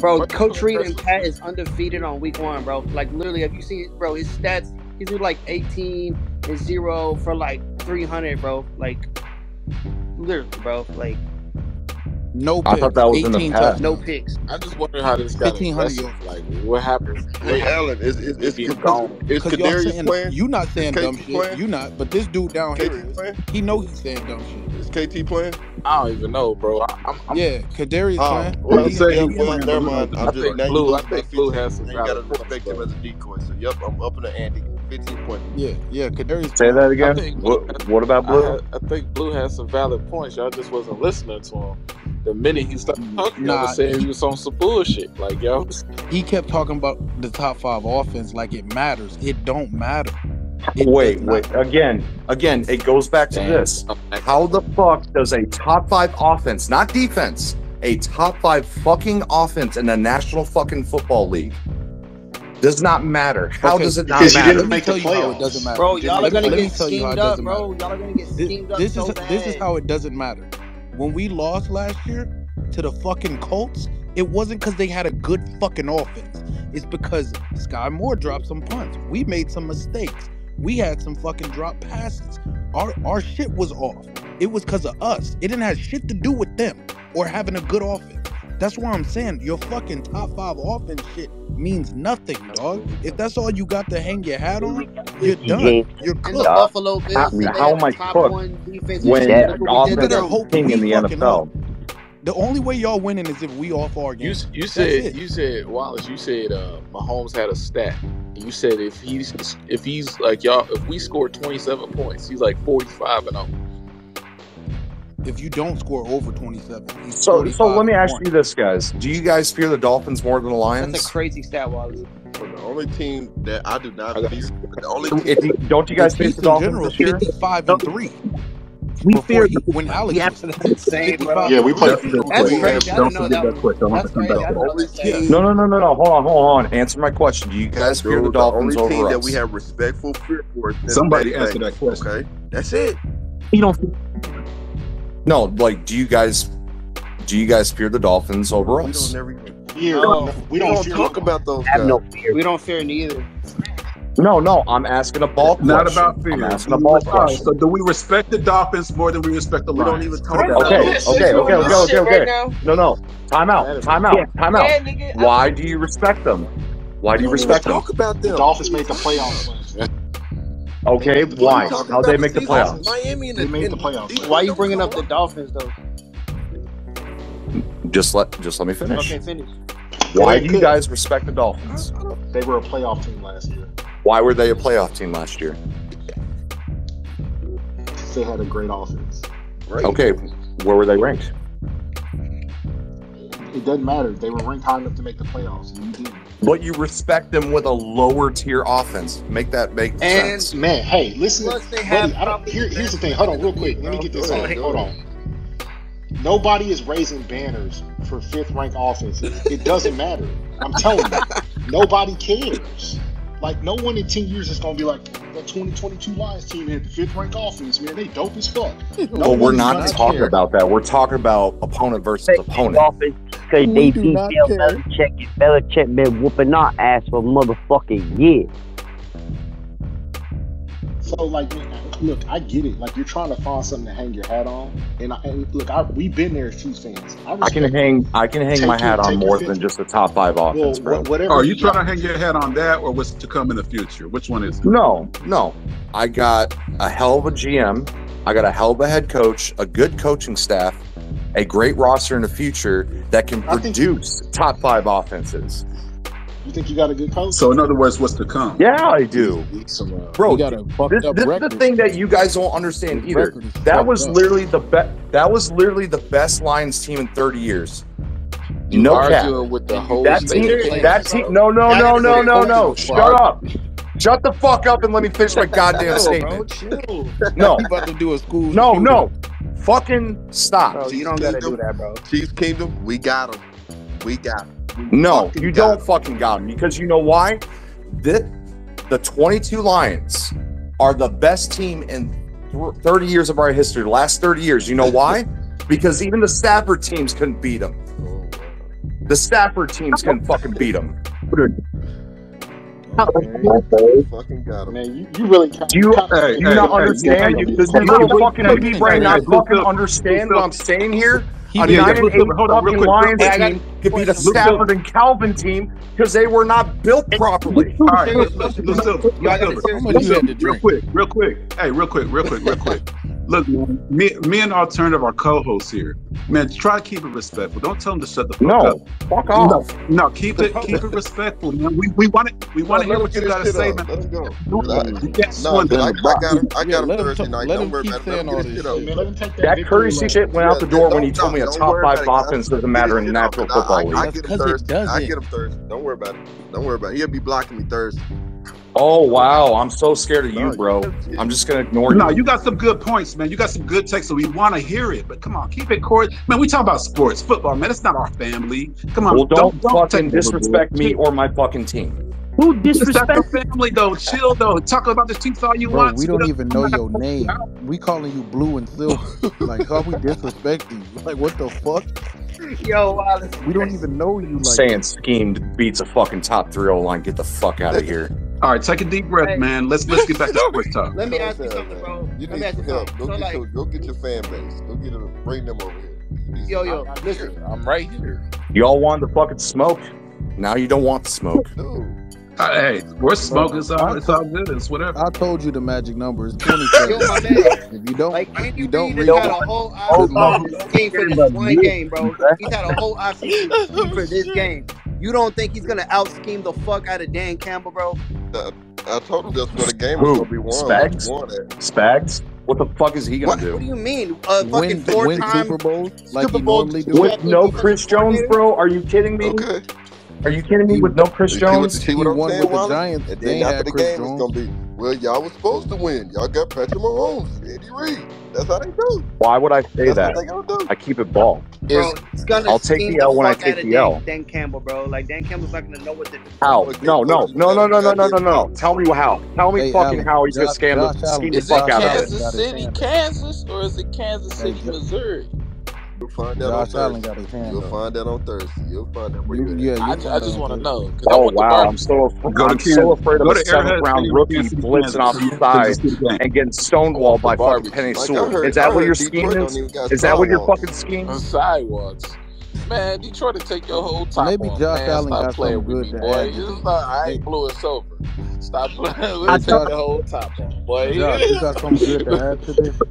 Speaker 12: Bro, Coach Reid and? Pat is undefeated on week one, bro. Like literally, have you seen, bro? His stats, he's like 18 and zero for like 300, bro. Like literally, bro. Like
Speaker 9: No
Speaker 3: I thought that was in the
Speaker 9: 18
Speaker 3: past.
Speaker 12: no picks.
Speaker 10: I just wonder how this got
Speaker 9: 1500.
Speaker 10: Like, what happened?
Speaker 2: Hey, Alan, is is is,
Speaker 10: He gone.
Speaker 2: is
Speaker 9: Because y'all
Speaker 2: Kadarius
Speaker 9: saying,
Speaker 2: playing?
Speaker 9: you not saying dumb shit.
Speaker 2: playing?
Speaker 9: You not. But this dude down here
Speaker 2: KT
Speaker 9: is.
Speaker 2: playing?
Speaker 9: He know he's saying dumb shit.
Speaker 2: Is KT playing?
Speaker 10: I don't even know, bro. I, I'm, I'm,
Speaker 9: Yeah, Kadarius
Speaker 2: Oh,
Speaker 9: playing.
Speaker 2: well,
Speaker 9: He-
Speaker 7: say
Speaker 2: yeah,
Speaker 7: he
Speaker 2: well,
Speaker 7: playing,
Speaker 2: never mind. I'm
Speaker 10: I think Blue- I think Blue has some
Speaker 2: you gotta
Speaker 10: valid points,
Speaker 2: respect him as a decoy. So yep, I'm up in the Andy. 15 points.
Speaker 9: Yeah, yeah, Kadarius.
Speaker 3: Say that again.
Speaker 10: think-
Speaker 3: What, what about Blue?
Speaker 10: had, I think Blue had some valid points. Y'all just wasn't listening to him. The minute he started mm, talking, y'all
Speaker 9: Nah,
Speaker 10: was saying he was on some bullshit. Like, yo,
Speaker 9: He kept talking about the top five offense like it matters. It don't matter. It
Speaker 3: Wait, wait. Again, again, it goes back to
Speaker 10: Damn.
Speaker 3: this. How the fuck does a top five offense, not defense, a top five fucking offense in the National fucking Football League does not matter? How
Speaker 9: Okay,
Speaker 3: does it not
Speaker 13: because you
Speaker 3: matter?
Speaker 13: didn't
Speaker 9: Let me
Speaker 13: make the
Speaker 9: tell you how it doesn't matter.
Speaker 12: Bro, y'all are
Speaker 9: Let me-
Speaker 12: gonna get
Speaker 9: tell you how
Speaker 12: schemed
Speaker 9: it
Speaker 12: up, bro.
Speaker 9: matter.
Speaker 12: Y'all are gonna get
Speaker 9: This,
Speaker 12: up
Speaker 9: this
Speaker 12: so
Speaker 9: is
Speaker 12: bad.
Speaker 9: this is how it doesn't matter. When we lost last year to the fucking Colts, it wasn't because they had a good fucking offense. It's because Sky Moore dropped some punts. We made some mistakes. We had some fucking drop passes. Our our shit was off. It was because of us. It didn't have shit to do with them or having a good offense. That's why I'm saying your fucking top five offense shit means nothing, dog. If that's all you got to hang your hat on, you're done. You're
Speaker 12: And the
Speaker 9: cooked.
Speaker 12: Buffalo
Speaker 13: How,
Speaker 12: Bills, they
Speaker 13: how am I
Speaker 12: top
Speaker 13: cooked
Speaker 12: defense.
Speaker 13: when
Speaker 12: Look what we
Speaker 13: the
Speaker 12: did
Speaker 9: better
Speaker 12: to
Speaker 13: offense
Speaker 12: them.
Speaker 13: is king in the
Speaker 9: fucking
Speaker 13: NFL?
Speaker 9: The only way y'all winning is if we off our
Speaker 10: You
Speaker 9: game.
Speaker 10: s- you said
Speaker 9: it.
Speaker 10: you said Wallace. You said uh, Mahomes had a stat. You said if he's if he's like y'all if we score twenty seven points, he's like forty five and oh.
Speaker 9: If you don't score over 27, he's
Speaker 3: So, so let me ask
Speaker 9: one.
Speaker 3: you this, guys: Do you guys fear the Dolphins more than the Lions?
Speaker 12: That's a crazy stat, Wallace.
Speaker 2: But the only team that I do not
Speaker 3: I
Speaker 2: fear, the only
Speaker 3: If you, don't you guys fear
Speaker 9: Chiefs
Speaker 3: the
Speaker 9: in
Speaker 3: Dolphins
Speaker 9: general
Speaker 3: this year?
Speaker 9: 55 and 3
Speaker 8: We
Speaker 9: before
Speaker 8: fear
Speaker 9: he, when Alex
Speaker 8: Yeah.
Speaker 9: was
Speaker 12: insane, bro.
Speaker 4: Yeah, we
Speaker 9: 3.
Speaker 4: played.
Speaker 7: That's good
Speaker 12: That's
Speaker 7: question.
Speaker 12: crazy. I
Speaker 7: Don't
Speaker 12: didn't
Speaker 7: forget
Speaker 12: that
Speaker 7: that
Speaker 12: was.
Speaker 7: question. I'm gonna come back
Speaker 12: I
Speaker 7: to
Speaker 12: didn't
Speaker 7: that.
Speaker 12: know that stat.
Speaker 3: No, no, no, no, no. Hold on, hold on. Answer my question. Do you guys fear the
Speaker 2: Dude, the
Speaker 3: Dolphins
Speaker 2: only team
Speaker 3: over
Speaker 2: that we have respectful fear for
Speaker 7: Somebody answer that question.
Speaker 2: Okay, that's it.
Speaker 8: you don't
Speaker 3: No, like, do you guys, do you guys fear the Dolphins over
Speaker 2: We don't never.
Speaker 4: Fear.
Speaker 12: No,
Speaker 4: We
Speaker 2: We
Speaker 4: don't
Speaker 2: don't
Speaker 4: fear
Speaker 2: talk about those guys.
Speaker 8: no fear.
Speaker 12: we don't fear neither.
Speaker 3: No, no. I'm asking a ball question.
Speaker 7: Not about
Speaker 3: I'm
Speaker 7: fear.
Speaker 3: asking a ball
Speaker 7: we-
Speaker 3: question.
Speaker 7: so do we respect the Dolphins more than we respect the
Speaker 2: We don't even talk about
Speaker 3: Okay,
Speaker 2: those.
Speaker 3: okay, okay, okay,
Speaker 12: this
Speaker 3: okay, okay. No, no. Time out. Time out. Time out.
Speaker 12: Yeah, nigga. I-
Speaker 3: Why do you respect them? Why do you respect them?
Speaker 2: talk about
Speaker 4: The
Speaker 2: them.
Speaker 4: Dolphins made the playoffs.
Speaker 3: Okay, why? How'd they make the playoffs?
Speaker 2: Miami and
Speaker 4: They
Speaker 2: the,
Speaker 4: made the playoffs.
Speaker 2: Detroit
Speaker 12: Why you bringing up the. Dolphins though?
Speaker 3: Just let, just let me finish.
Speaker 12: Okay, finish.
Speaker 3: Why do you guys respect the Dolphins?
Speaker 4: They were a playoff team last year.
Speaker 3: Why were they a playoff team last year?
Speaker 4: They had a great offense.
Speaker 2: Great.
Speaker 3: Okay, where were they ranked?
Speaker 4: It doesn't matter. They were ranked high enough to make the playoffs. You.
Speaker 3: But you respect them with a lower tier offense. Make that make
Speaker 12: And
Speaker 3: sense.
Speaker 4: Man, hey, listen,
Speaker 12: Plus, they
Speaker 4: buddy. I don't. Here, here's the thing. Hold on, real quick. Let me get this
Speaker 2: Go
Speaker 4: on.
Speaker 2: ahead, go
Speaker 4: Hold on. Nobody is raising banners for fifth ranked offenses. It doesn't matter. I'm telling you, nobody cares. Like no one in ten years is gonna be like that 2022 Lions team had the fifth ranked offense. Man, they dope as fuck. No
Speaker 3: But we're not talking
Speaker 4: care.
Speaker 3: about that. We're talking about opponent versus opponent.
Speaker 1: Dolphins because they beat Bill. Belichick and Belichick been whooping our ass for motherfucking years.
Speaker 4: So like, man, look, I get it. Like you're trying to find something to hang your hat on, and, I, and look, I, we've been there as Chiefs fans. I,
Speaker 3: I can hang I can hang
Speaker 4: Take
Speaker 3: my
Speaker 4: your-
Speaker 3: hat on more than just the top five
Speaker 4: Well,
Speaker 3: offense, bro.
Speaker 4: wha- whatever.
Speaker 7: Oh, Are you trying
Speaker 4: got.
Speaker 7: to hang your hat on that or what's to come in the future? Which one is it?
Speaker 3: No, no. I got a hell of a GM. I got a hell of a head coach, a good coaching staff, a great roster in the future that can
Speaker 4: I think-
Speaker 3: produce top five offenses.
Speaker 4: You think you got a good coach?
Speaker 7: So in other words, what's to come?
Speaker 3: Yeah, I do.
Speaker 10: Some, uh,
Speaker 3: Bro,
Speaker 9: got a fucked
Speaker 3: This,
Speaker 9: up
Speaker 3: this is the thing that you guys don't understand
Speaker 9: His
Speaker 3: either. That
Speaker 9: fucked
Speaker 3: was
Speaker 9: up.
Speaker 3: literally the best. That was literally the best Lions team in 30 years.
Speaker 10: you
Speaker 3: No cap.
Speaker 10: with the whole
Speaker 3: That team. That team. No, no,
Speaker 12: That
Speaker 3: no, no, no, no.
Speaker 12: coach.
Speaker 3: Shut up. Shut the fuck up and let me finish my goddamn
Speaker 9: Bro,
Speaker 3: statement.
Speaker 9: chill.
Speaker 3: No,
Speaker 9: He about to do a school.
Speaker 3: no,
Speaker 9: shooting.
Speaker 3: no. Fucking stop.
Speaker 12: Bro, you don't gotta do that, bro.
Speaker 2: Chiefs Kingdom, we got them. We got 'em.
Speaker 3: No,
Speaker 2: fucking
Speaker 3: you
Speaker 2: got
Speaker 3: don't
Speaker 2: 'em.
Speaker 3: fucking got them because you know why? The, the 22 Lions are the best team in 30 years of our history, the last 30 years. You know why? because even the Stafford teams couldn't beat them. The Stafford teams couldn't fucking beat them.
Speaker 2: Fucking got them.
Speaker 4: Man, you, you really count.
Speaker 3: Do you,
Speaker 7: Hey,
Speaker 3: do you
Speaker 7: hey,
Speaker 3: not
Speaker 7: hey,
Speaker 3: understand?
Speaker 7: hey,
Speaker 3: You,
Speaker 7: hey,
Speaker 3: does
Speaker 7: hey,
Speaker 3: your little
Speaker 7: hey,
Speaker 3: fucking
Speaker 7: hey,
Speaker 3: pea
Speaker 7: hey,
Speaker 3: brain not fucking understand what I'm saying here?
Speaker 9: He
Speaker 3: A
Speaker 9: be
Speaker 7: Yeah,
Speaker 3: nine
Speaker 7: yeah,
Speaker 3: and eight
Speaker 7: hold on, real
Speaker 3: fucking
Speaker 7: quick,
Speaker 3: Lions
Speaker 12: Hey, I
Speaker 3: team could beat a Stafford and Calvin team because they were not built properly.
Speaker 7: All right,
Speaker 12: serious.
Speaker 9: much you had to
Speaker 7: real
Speaker 9: drink?
Speaker 7: quick, real quick. Hey, real quick, real quick, real quick. Look, man, me, me and Alternative are co-hosts here. Man, try to keep it respectful. Don't tell them to shut the fuck
Speaker 3: No,
Speaker 7: up.
Speaker 3: fuck
Speaker 7: No,
Speaker 3: off.
Speaker 7: no, keep it, keep it respectful, man. We we want it. We want to
Speaker 2: Let
Speaker 7: hear what you gotta say,
Speaker 2: shit
Speaker 7: man.
Speaker 2: Let him go. Relax.
Speaker 7: You can't
Speaker 2: Nah,
Speaker 7: swing
Speaker 2: but I. I got him. I got him
Speaker 9: let him
Speaker 2: Thursday
Speaker 9: talk-
Speaker 2: night.
Speaker 9: let
Speaker 2: Don't
Speaker 9: him
Speaker 2: worry
Speaker 9: keep
Speaker 2: about it. Let him get his shit up.
Speaker 4: Man, let him take that,
Speaker 3: That
Speaker 4: victory
Speaker 3: courtesy shit went out the door when he told me a top five
Speaker 2: about
Speaker 3: offense doesn't matter in
Speaker 2: shit up,
Speaker 3: National
Speaker 2: and I-
Speaker 3: Football
Speaker 2: I, I
Speaker 3: League.
Speaker 2: Get him
Speaker 9: 'cause it
Speaker 2: Thursday. I get him Thursday. Don't worry about it. Don't worry about it. He'll be blocking me Thursday.
Speaker 3: Oh wow, I'm so scared of you, bro. I'm just gonna ignore you.
Speaker 7: No,
Speaker 3: you.
Speaker 7: you got some good points, man. You got some good takes, so we want to hear it. But come on, keep it core. Man, we talk about sports, football, man. It's not our family. Come on,
Speaker 3: Well, don't, fucking
Speaker 7: take over,
Speaker 3: disrespect me or my fucking team.
Speaker 8: Who
Speaker 7: It's not
Speaker 8: disrespect?
Speaker 7: your family, though. Chill, though. Talk about the Chiefs all you
Speaker 9: Bro,
Speaker 7: want.
Speaker 9: we don't even know your name. We calling you blue and silver. like how we disrespecting you? Like what the fuck?
Speaker 12: Yo, Wallace.
Speaker 9: We don't even know you like
Speaker 3: Saying schemed beats a fucking top three O line. Get the fuck out of here.
Speaker 7: All right, take a deep breath,
Speaker 12: Hey.
Speaker 7: man. Let's let's get back to sports talk.
Speaker 12: Let me ask you something, bro.
Speaker 2: You
Speaker 12: Let me
Speaker 2: need
Speaker 12: ask
Speaker 2: some help. Go
Speaker 12: So
Speaker 2: get
Speaker 12: like,
Speaker 2: your go get your fan base. Go get them, bring them over here.
Speaker 12: Yo, yo,
Speaker 10: I'm
Speaker 12: listen.
Speaker 10: here. I'm right here.
Speaker 3: Y'all wanted to fucking smoke. Now you don't want the smoke.
Speaker 7: Uh, hey, we're smoking. It's all, it's all good. It's whatever.
Speaker 9: I told you the magic number is
Speaker 12: Yo,
Speaker 9: 27. If you don't,
Speaker 12: Like
Speaker 9: if
Speaker 12: Andy
Speaker 9: you don't
Speaker 12: Reid
Speaker 9: read
Speaker 12: has had
Speaker 9: it,
Speaker 12: a whole
Speaker 9: good luck.
Speaker 12: offseason scheme for this one game, bro. He's had a whole offseason scheme for this game. You don't think he's gonna out scheme the fuck out of Dan Campbell, bro?
Speaker 2: I told him that's where the game was gonna be won.
Speaker 3: Spags?
Speaker 2: Won.
Speaker 3: Spags? What the fuck is he gonna
Speaker 12: What,
Speaker 3: do?
Speaker 12: what do you mean? Uh, fucking
Speaker 9: Win,
Speaker 12: four
Speaker 9: win
Speaker 12: time
Speaker 9: Super Bowls like
Speaker 12: Super
Speaker 9: you
Speaker 12: Bowl
Speaker 9: normally do.
Speaker 3: With no Chris Jones, bro? Are you kidding me?
Speaker 2: Okay.
Speaker 3: Are you kidding me? With no Chris
Speaker 2: You see what,
Speaker 3: Jones?
Speaker 2: see what
Speaker 9: He won
Speaker 2: saying,
Speaker 9: with the Giants.
Speaker 2: And
Speaker 9: They
Speaker 2: then after
Speaker 9: had
Speaker 2: the
Speaker 9: Chris
Speaker 2: game, it's
Speaker 9: Jones.
Speaker 2: gonna be, well, y'all was supposed to win. Y'all got Patrick Mahomes, and Andy Reid. That's how they do.
Speaker 3: Why would I say
Speaker 2: That's
Speaker 3: that?
Speaker 2: what they do.
Speaker 3: I keep it ball.
Speaker 12: Bro,
Speaker 10: Is
Speaker 12: it's gonna
Speaker 3: I'll take
Speaker 12: scheme
Speaker 3: the L when I take
Speaker 12: out of
Speaker 3: the L.
Speaker 12: Dan, Dan Campbell, bro. Like Dan Campbell's not gonna know what to do.
Speaker 3: How? No, no, no, no, no, no, no, no, no. Tell me how. Tell me
Speaker 9: Hey,
Speaker 3: fucking
Speaker 9: Allen,
Speaker 3: how he's gonna
Speaker 9: Josh-
Speaker 3: scam the,
Speaker 9: Josh Allen,
Speaker 3: scheme the
Speaker 10: is
Speaker 3: fuck out of it.
Speaker 10: Kansas City. Kansas, or is it Kansas City, Missouri?
Speaker 2: You'll find that on
Speaker 9: Allen
Speaker 2: Thursday.
Speaker 9: got his hand
Speaker 2: You'll
Speaker 9: up.
Speaker 2: find that on Thursday. You'll find that where
Speaker 9: You, yeah, you
Speaker 10: I,
Speaker 9: find
Speaker 10: I just want to
Speaker 9: Thursday.
Speaker 10: know because I
Speaker 3: Oh
Speaker 10: went to
Speaker 3: wow, I'm
Speaker 10: barbecue.
Speaker 3: so
Speaker 7: Go to
Speaker 3: I'm
Speaker 7: Kansas.
Speaker 3: so afraid of
Speaker 7: Go
Speaker 3: a
Speaker 7: to
Speaker 3: seventh
Speaker 7: Arrowhead
Speaker 3: round
Speaker 7: Stadium,
Speaker 3: rookie
Speaker 7: Kansas City,
Speaker 3: blitzing
Speaker 7: Kansas.
Speaker 3: off the
Speaker 7: So
Speaker 3: side
Speaker 7: just see game.
Speaker 3: and getting stonewalled by
Speaker 10: to
Speaker 3: fucking
Speaker 10: barbecue.
Speaker 3: Penei
Speaker 2: Like I
Speaker 3: Sewell.
Speaker 2: heard,
Speaker 3: Is that what your
Speaker 2: heard
Speaker 3: scheme
Speaker 2: Detroit
Speaker 3: is?
Speaker 2: don't even got
Speaker 3: Is that what your
Speaker 2: sidewalks.
Speaker 3: fucking scheme
Speaker 10: On
Speaker 3: is?
Speaker 10: sidewalks. Man, Detroit to take your whole top
Speaker 9: Maybe
Speaker 10: off,
Speaker 9: Josh
Speaker 10: man.
Speaker 9: Allen
Speaker 10: Stop
Speaker 9: got
Speaker 10: playing
Speaker 9: something
Speaker 10: with
Speaker 9: good
Speaker 10: me,
Speaker 9: to
Speaker 10: boy.
Speaker 9: add
Speaker 10: It's just not, I
Speaker 9: Hey,
Speaker 10: ain't blue and sober. Stop playing
Speaker 8: I
Speaker 10: with me. Take
Speaker 8: told
Speaker 10: your whole top off, boy.
Speaker 9: Josh, you got something good to add to this?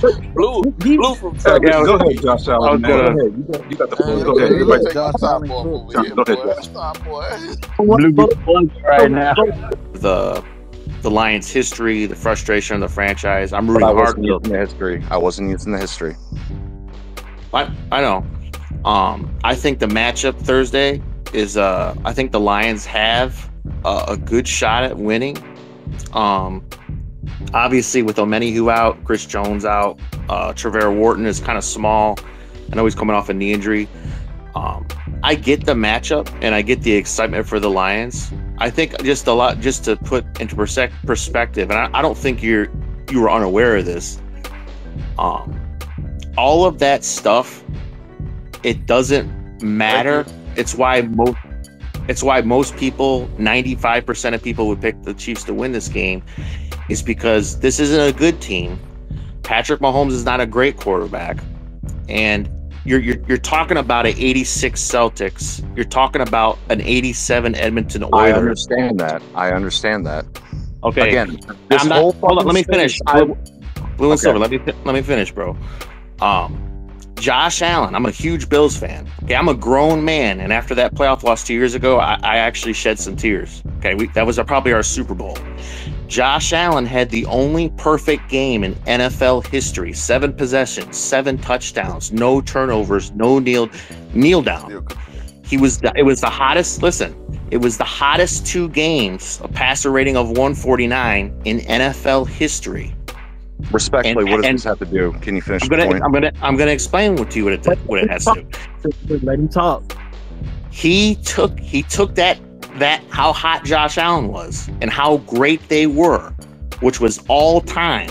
Speaker 10: Blue, blue from
Speaker 7: Uh,
Speaker 3: Yeah,
Speaker 7: go ahead, Josh Allen. Go ahead. You got, you got the floor. Go ahead. Go ahead.
Speaker 9: Josh Allen
Speaker 10: off
Speaker 9: cook.
Speaker 10: over
Speaker 7: Go ahead. Josh.
Speaker 14: Blue right now. The the Lions' history, the frustration of the franchise. I'm rooting hard for
Speaker 3: the history. I wasn't using the history.
Speaker 14: I, I know. Um, I think the matchup Thursday is. Uh, I think the Lions have a, a good shot at winning. Um, obviously, with Omenihu out, Chris Jones out, uh, Trevor Wharton is kind of small. I know he's coming off a knee injury. Um, I get the matchup and I get the excitement for the Lions. I think just a lot, just to put into perspective, and I, I don't think you're you were unaware of this. Um, all of that stuff, it doesn't matter. It's why most it's why most people, 95% of people would pick the Chiefs to win this game, is because this isn't a good team. Patrick Mahomes is not a great quarterback. And you're you're, you're talking about an 86 Celtics. You're talking about an 87 Edmonton
Speaker 3: I understand that. I understand that.
Speaker 14: Okay.
Speaker 3: Again, this
Speaker 14: not,
Speaker 3: whole
Speaker 14: hold on, let me finish.
Speaker 3: I,
Speaker 14: Blue, Blue and
Speaker 3: okay.
Speaker 14: Silver, let me let me finish, bro. Um, Josh Allen, I'm a huge Bills fan. Okay, I'm a grown man, and after that playoff loss two years ago, I, I actually shed some tears. Okay, we, that was our, probably our Super Bowl. Josh Allen had the only perfect game in NFL history: seven possessions, seven touchdowns, no turnovers, no kneel kneel down. He was the, it was the hottest. Listen, it was the hottest two games, a passer rating of 149 in NFL history.
Speaker 3: Respectfully,
Speaker 14: And-
Speaker 3: what does
Speaker 14: and-
Speaker 3: this have to do? Can you finish
Speaker 14: I'm gonna
Speaker 3: point?
Speaker 14: I'm gonna I'm gonna explain what to you what it what it has to do.
Speaker 8: let him talk.
Speaker 14: He took he took that that how hot Josh Allen was and how great they were, which was all time.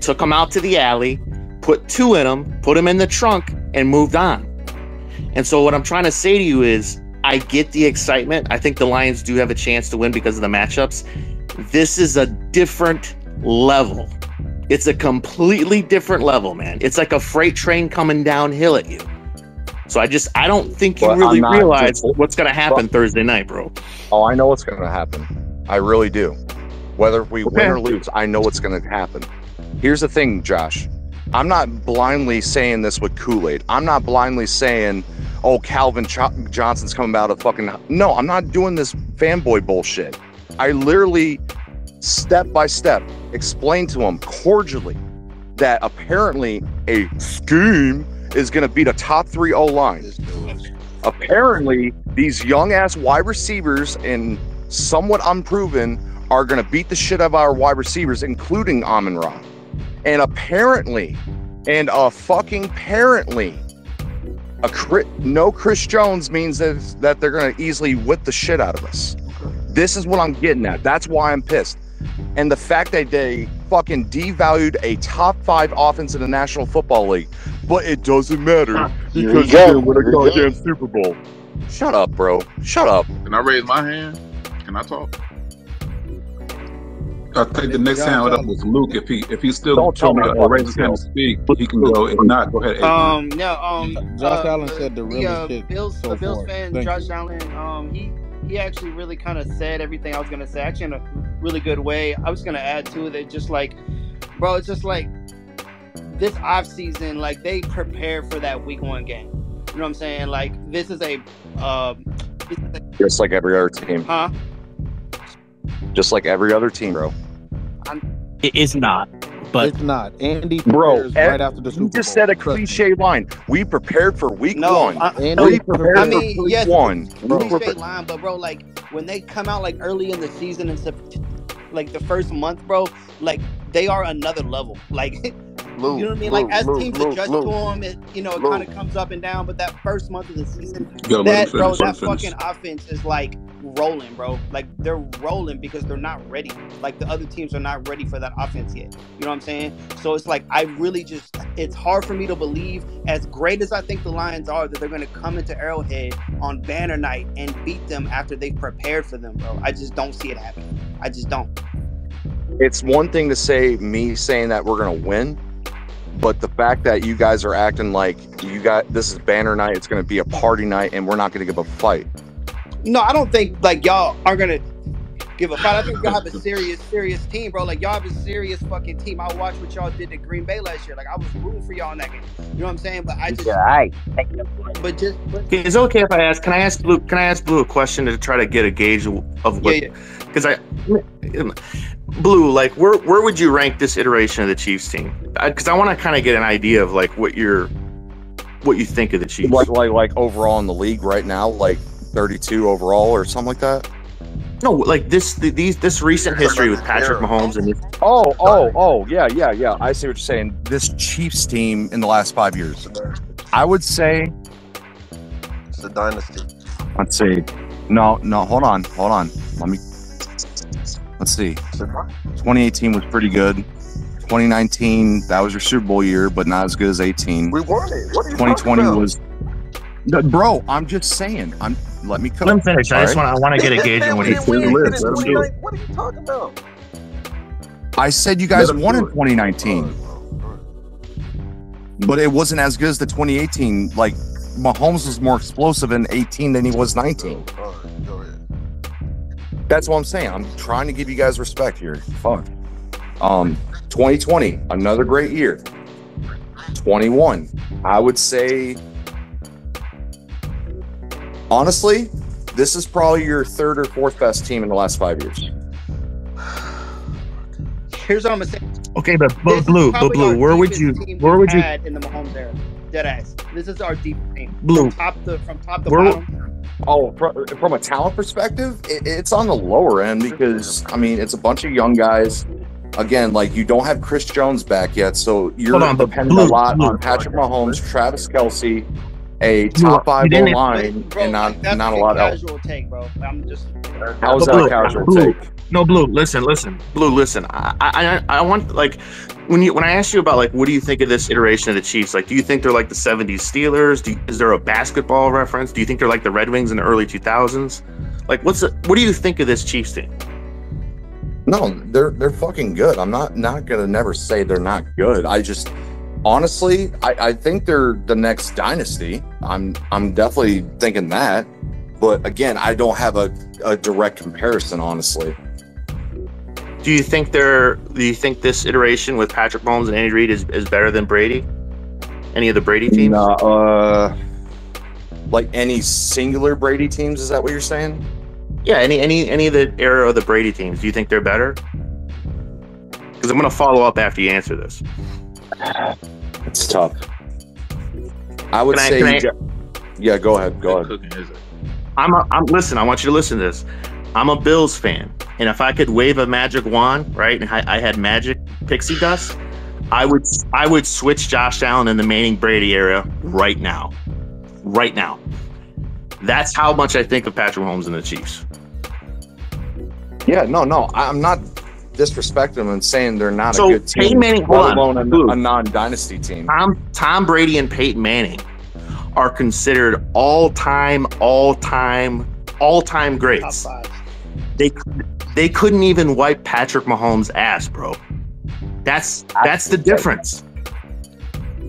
Speaker 14: Took him out to the alley, put two in him, put him in the trunk, and moved on. And so what I'm trying to say to you is I get the excitement. I think the Lions do have a chance to win because of the matchups. This is a different level. It's a completely different level, man. It's like a freight train coming downhill at you. So I just I don't think you
Speaker 3: But
Speaker 14: really realize
Speaker 3: just-
Speaker 14: what's going to happen Thursday night, bro.
Speaker 3: Oh, I know what's going to happen. I really do. Whether we win or lose, I know what's going to happen. Here's the thing, Josh. I'm not blindly saying this with Kool Aid. I'm not blindly saying, oh, Calvin Ch- Johnson's coming out of fucking. No, I'm not doing this fanboy bullshit. I literally, step by step, explained to him cordially that apparently a scheme is going to beat a top three O line apparently these young ass wide receivers and somewhat unproven are going to beat the shit out of our wide receivers, including Amon Ra. And apparently, and uh, fucking apparently, a cri- no Chris Jones means that that they're going to easily whip the shit out of us. This is what I'm getting at. That's why I'm pissed. And the fact that they fucking devalued a top five offense in the National Football League, but it doesn't matter
Speaker 13: Here
Speaker 3: because
Speaker 13: we
Speaker 3: you
Speaker 13: go.
Speaker 3: didn't win a
Speaker 13: go.
Speaker 3: goddamn Super Bowl. Shut up, bro. Shut up.
Speaker 11: Can I raise my hand? Can I talk?
Speaker 7: I think the next
Speaker 9: Josh
Speaker 7: hand up
Speaker 9: Allen.
Speaker 7: was Luke. If he if he's still
Speaker 15: Don't tell
Speaker 7: trying
Speaker 15: me
Speaker 7: to raise his hand to speak, he can go. If not, go ahead. Adrian.
Speaker 12: Um, no, um,
Speaker 9: Josh
Speaker 12: uh,
Speaker 9: Allen said the
Speaker 12: the
Speaker 9: realest
Speaker 12: uh,
Speaker 9: shit
Speaker 12: Bills,
Speaker 9: so
Speaker 12: the Bills
Speaker 9: far.
Speaker 12: fan,
Speaker 9: Thank
Speaker 12: Josh
Speaker 9: you.
Speaker 12: Allen, um, he he actually really kind of said everything I was gonna say, actually in a really good way. I was gonna add to it, just like, bro, it's just like this off season, like they prepare for that week one game. You know what I'm saying? Like this is a, um, this is a
Speaker 3: Just like every other team.
Speaker 12: huh?
Speaker 3: Just like every other team, bro.
Speaker 8: It is not. But
Speaker 9: It's not. Andy
Speaker 3: Bro,
Speaker 9: prepares
Speaker 3: Ed-
Speaker 9: right after the Super
Speaker 3: You just said a
Speaker 9: Trust me.
Speaker 3: cliche line. We prepared for week
Speaker 12: No,
Speaker 3: one.
Speaker 12: I,
Speaker 9: Andy
Speaker 3: we prepared
Speaker 12: I
Speaker 3: for
Speaker 12: mean,
Speaker 3: week
Speaker 12: yes,
Speaker 3: one.
Speaker 12: it's cliche line, but bro, like when they come out like early in the season and stuff, like the first month, bro, like they are another level. Like
Speaker 2: Luke,
Speaker 12: You know what I mean?
Speaker 2: Luke,
Speaker 12: like as
Speaker 2: Luke,
Speaker 12: teams
Speaker 2: Luke,
Speaker 12: adjust
Speaker 2: Luke.
Speaker 12: to them, it you know it kind of comes up and down. But that first month of the season, that bro,
Speaker 7: finish. Let him
Speaker 12: that fucking offense is like rolling, bro. Like they're rolling because they're not ready. Like the other teams are not ready for that offense yet. You know what I'm saying? So it's like I really just it's hard for me to believe, as great as I think the Lions are, that they're going to come into Arrowhead on Banner Night and beat them after they've prepared for them, bro. I just don't see it happening. I just don't.
Speaker 3: It's one thing to say me saying that we're gonna win, but the fact that you guys are acting like you got this is banner night, it's gonna be a party night, and we're not gonna give a fight.
Speaker 12: No, I don't think like y'all are gonna give a fight. I think y'all have a serious, serious team, bro. Like y'all have a serious fucking team. I watched what y'all did to Green Bay last year. Like I was rooting for y'all in that game. You know what I'm saying? But I just,
Speaker 1: Yeah, I
Speaker 12: but just, but,
Speaker 14: Okay, Is it okay if I ask? Can I ask Blue? Can I ask Blue a question to try to get a gauge of of what?
Speaker 12: yeah,
Speaker 14: Because I, Blue, like where where would you rank this iteration of the Chiefs team? Because I, want to kind of get an idea of like what you're, what you think of the Chiefs.
Speaker 3: Like like like overall in the league right now, like 32 overall or something like that.
Speaker 14: No, like this th- these this recent history with Patrick Mahomes and
Speaker 3: Oh oh oh yeah yeah yeah. I see what you're saying. This Chiefs team in the last five years, I would say.
Speaker 2: It's a dynasty.
Speaker 3: Let's see. No no hold on hold on. Let me. Let's see. 2018 was pretty good. 2019 that was your Super Bowl year, but not as good as 18.
Speaker 2: We won it. What are you
Speaker 3: 2020
Speaker 2: talking about?
Speaker 3: was. No, Bro, I'm just saying. I'm. Let me cook.
Speaker 14: Let him finish. I just
Speaker 3: All
Speaker 14: want I want to get a gauge on what
Speaker 2: we
Speaker 14: he.
Speaker 2: didn't win
Speaker 7: Let him
Speaker 2: it
Speaker 7: live.
Speaker 2: in
Speaker 7: Let him do it.
Speaker 2: 29 What are you talking about?
Speaker 3: I said you guys won in
Speaker 7: do it.
Speaker 3: 2019, but it wasn't as good as the 2018. Like Mahomes was more explosive in 18 than he was 19.
Speaker 2: All right, go ahead.
Speaker 3: That's what I'm saying. I'm trying to give you guys respect here. Fuck. Um, 2020, another great year. 21, I would say. Honestly, this is probably your third or fourth best team in the last five years.
Speaker 12: here's what I'm gonna say.
Speaker 14: Okay, but,
Speaker 12: This
Speaker 14: but Blue, but Blue, where would you where would you
Speaker 12: in the Mahomes era? Dead ass. This is our deep team.
Speaker 14: Blue.
Speaker 12: From top to from top to
Speaker 14: Where-
Speaker 12: bottom.
Speaker 3: Oh, from a talent perspective, it, it's on the lower end because I mean it's a bunch of young guys. Again, like you don't have Chris Jones back yet, so you're
Speaker 14: Hold on, but
Speaker 3: depending
Speaker 14: Blue,
Speaker 3: a lot
Speaker 14: Blue.
Speaker 3: on Patrick Mahomes, Travis Kelce, a top five
Speaker 14: you
Speaker 3: line,
Speaker 12: Bro,
Speaker 3: and not not a lot else.
Speaker 12: casual take, bro. I'm just
Speaker 3: How is that
Speaker 14: Blue,
Speaker 3: a casual
Speaker 14: Blue,
Speaker 3: take?
Speaker 14: No, Blue. Listen, listen, Blue. Listen. I, I, I want like when you when I asked you about like what do you think of this iteration of the Chiefs? Like, do you think they're like the '70s Steelers? Do you, is there a basketball reference? Do you think they're like the Red Wings in the early 2000s? Like, what's the, what do you think of this Chiefs team?
Speaker 3: No, they're they're fucking good. I'm not not gonna never say they're not good. I just honestly, I, I think they're the next dynasty. I'm I'm definitely thinking that. But again, I don't have a, a direct comparison, honestly.
Speaker 14: Do you think they're? Do you think this iteration with Patrick Mahomes and Andy Reid is, is better than Brady? Any of the Brady teams?
Speaker 3: No, uh, like any singular Brady teams, is that what you're saying?
Speaker 14: Yeah, any any any of the era of the Brady teams. Do you think they're better? Because I'm gonna follow up after you answer this.
Speaker 3: It's tough. I would
Speaker 14: Can
Speaker 3: say,
Speaker 14: can I-
Speaker 3: yeah. Go ahead. Go ahead.
Speaker 11: Cooking is it?
Speaker 14: I'm, a, I'm listen. I want you to listen to this. I'm a Bills fan, and if I could wave a magic wand, right, and I, I had magic pixie dust, I would I would switch Josh Allen in the Manning Brady era right now, right now. That's how much I think of Patrick Mahomes and the Chiefs.
Speaker 3: Yeah, no, no, I- I'm not disrespecting them and saying they're not
Speaker 14: So,
Speaker 3: a good team,
Speaker 14: Peyton Manning- hold
Speaker 3: let
Speaker 14: on.
Speaker 3: alone a, a non-dynasty team.
Speaker 14: Tom Tom Brady and Peyton Manning are considered all time, all time, all time
Speaker 12: top
Speaker 14: greats.
Speaker 12: five.
Speaker 14: They they couldn't even wipe Patrick Mahomes' ass, bro. That's that's the difference.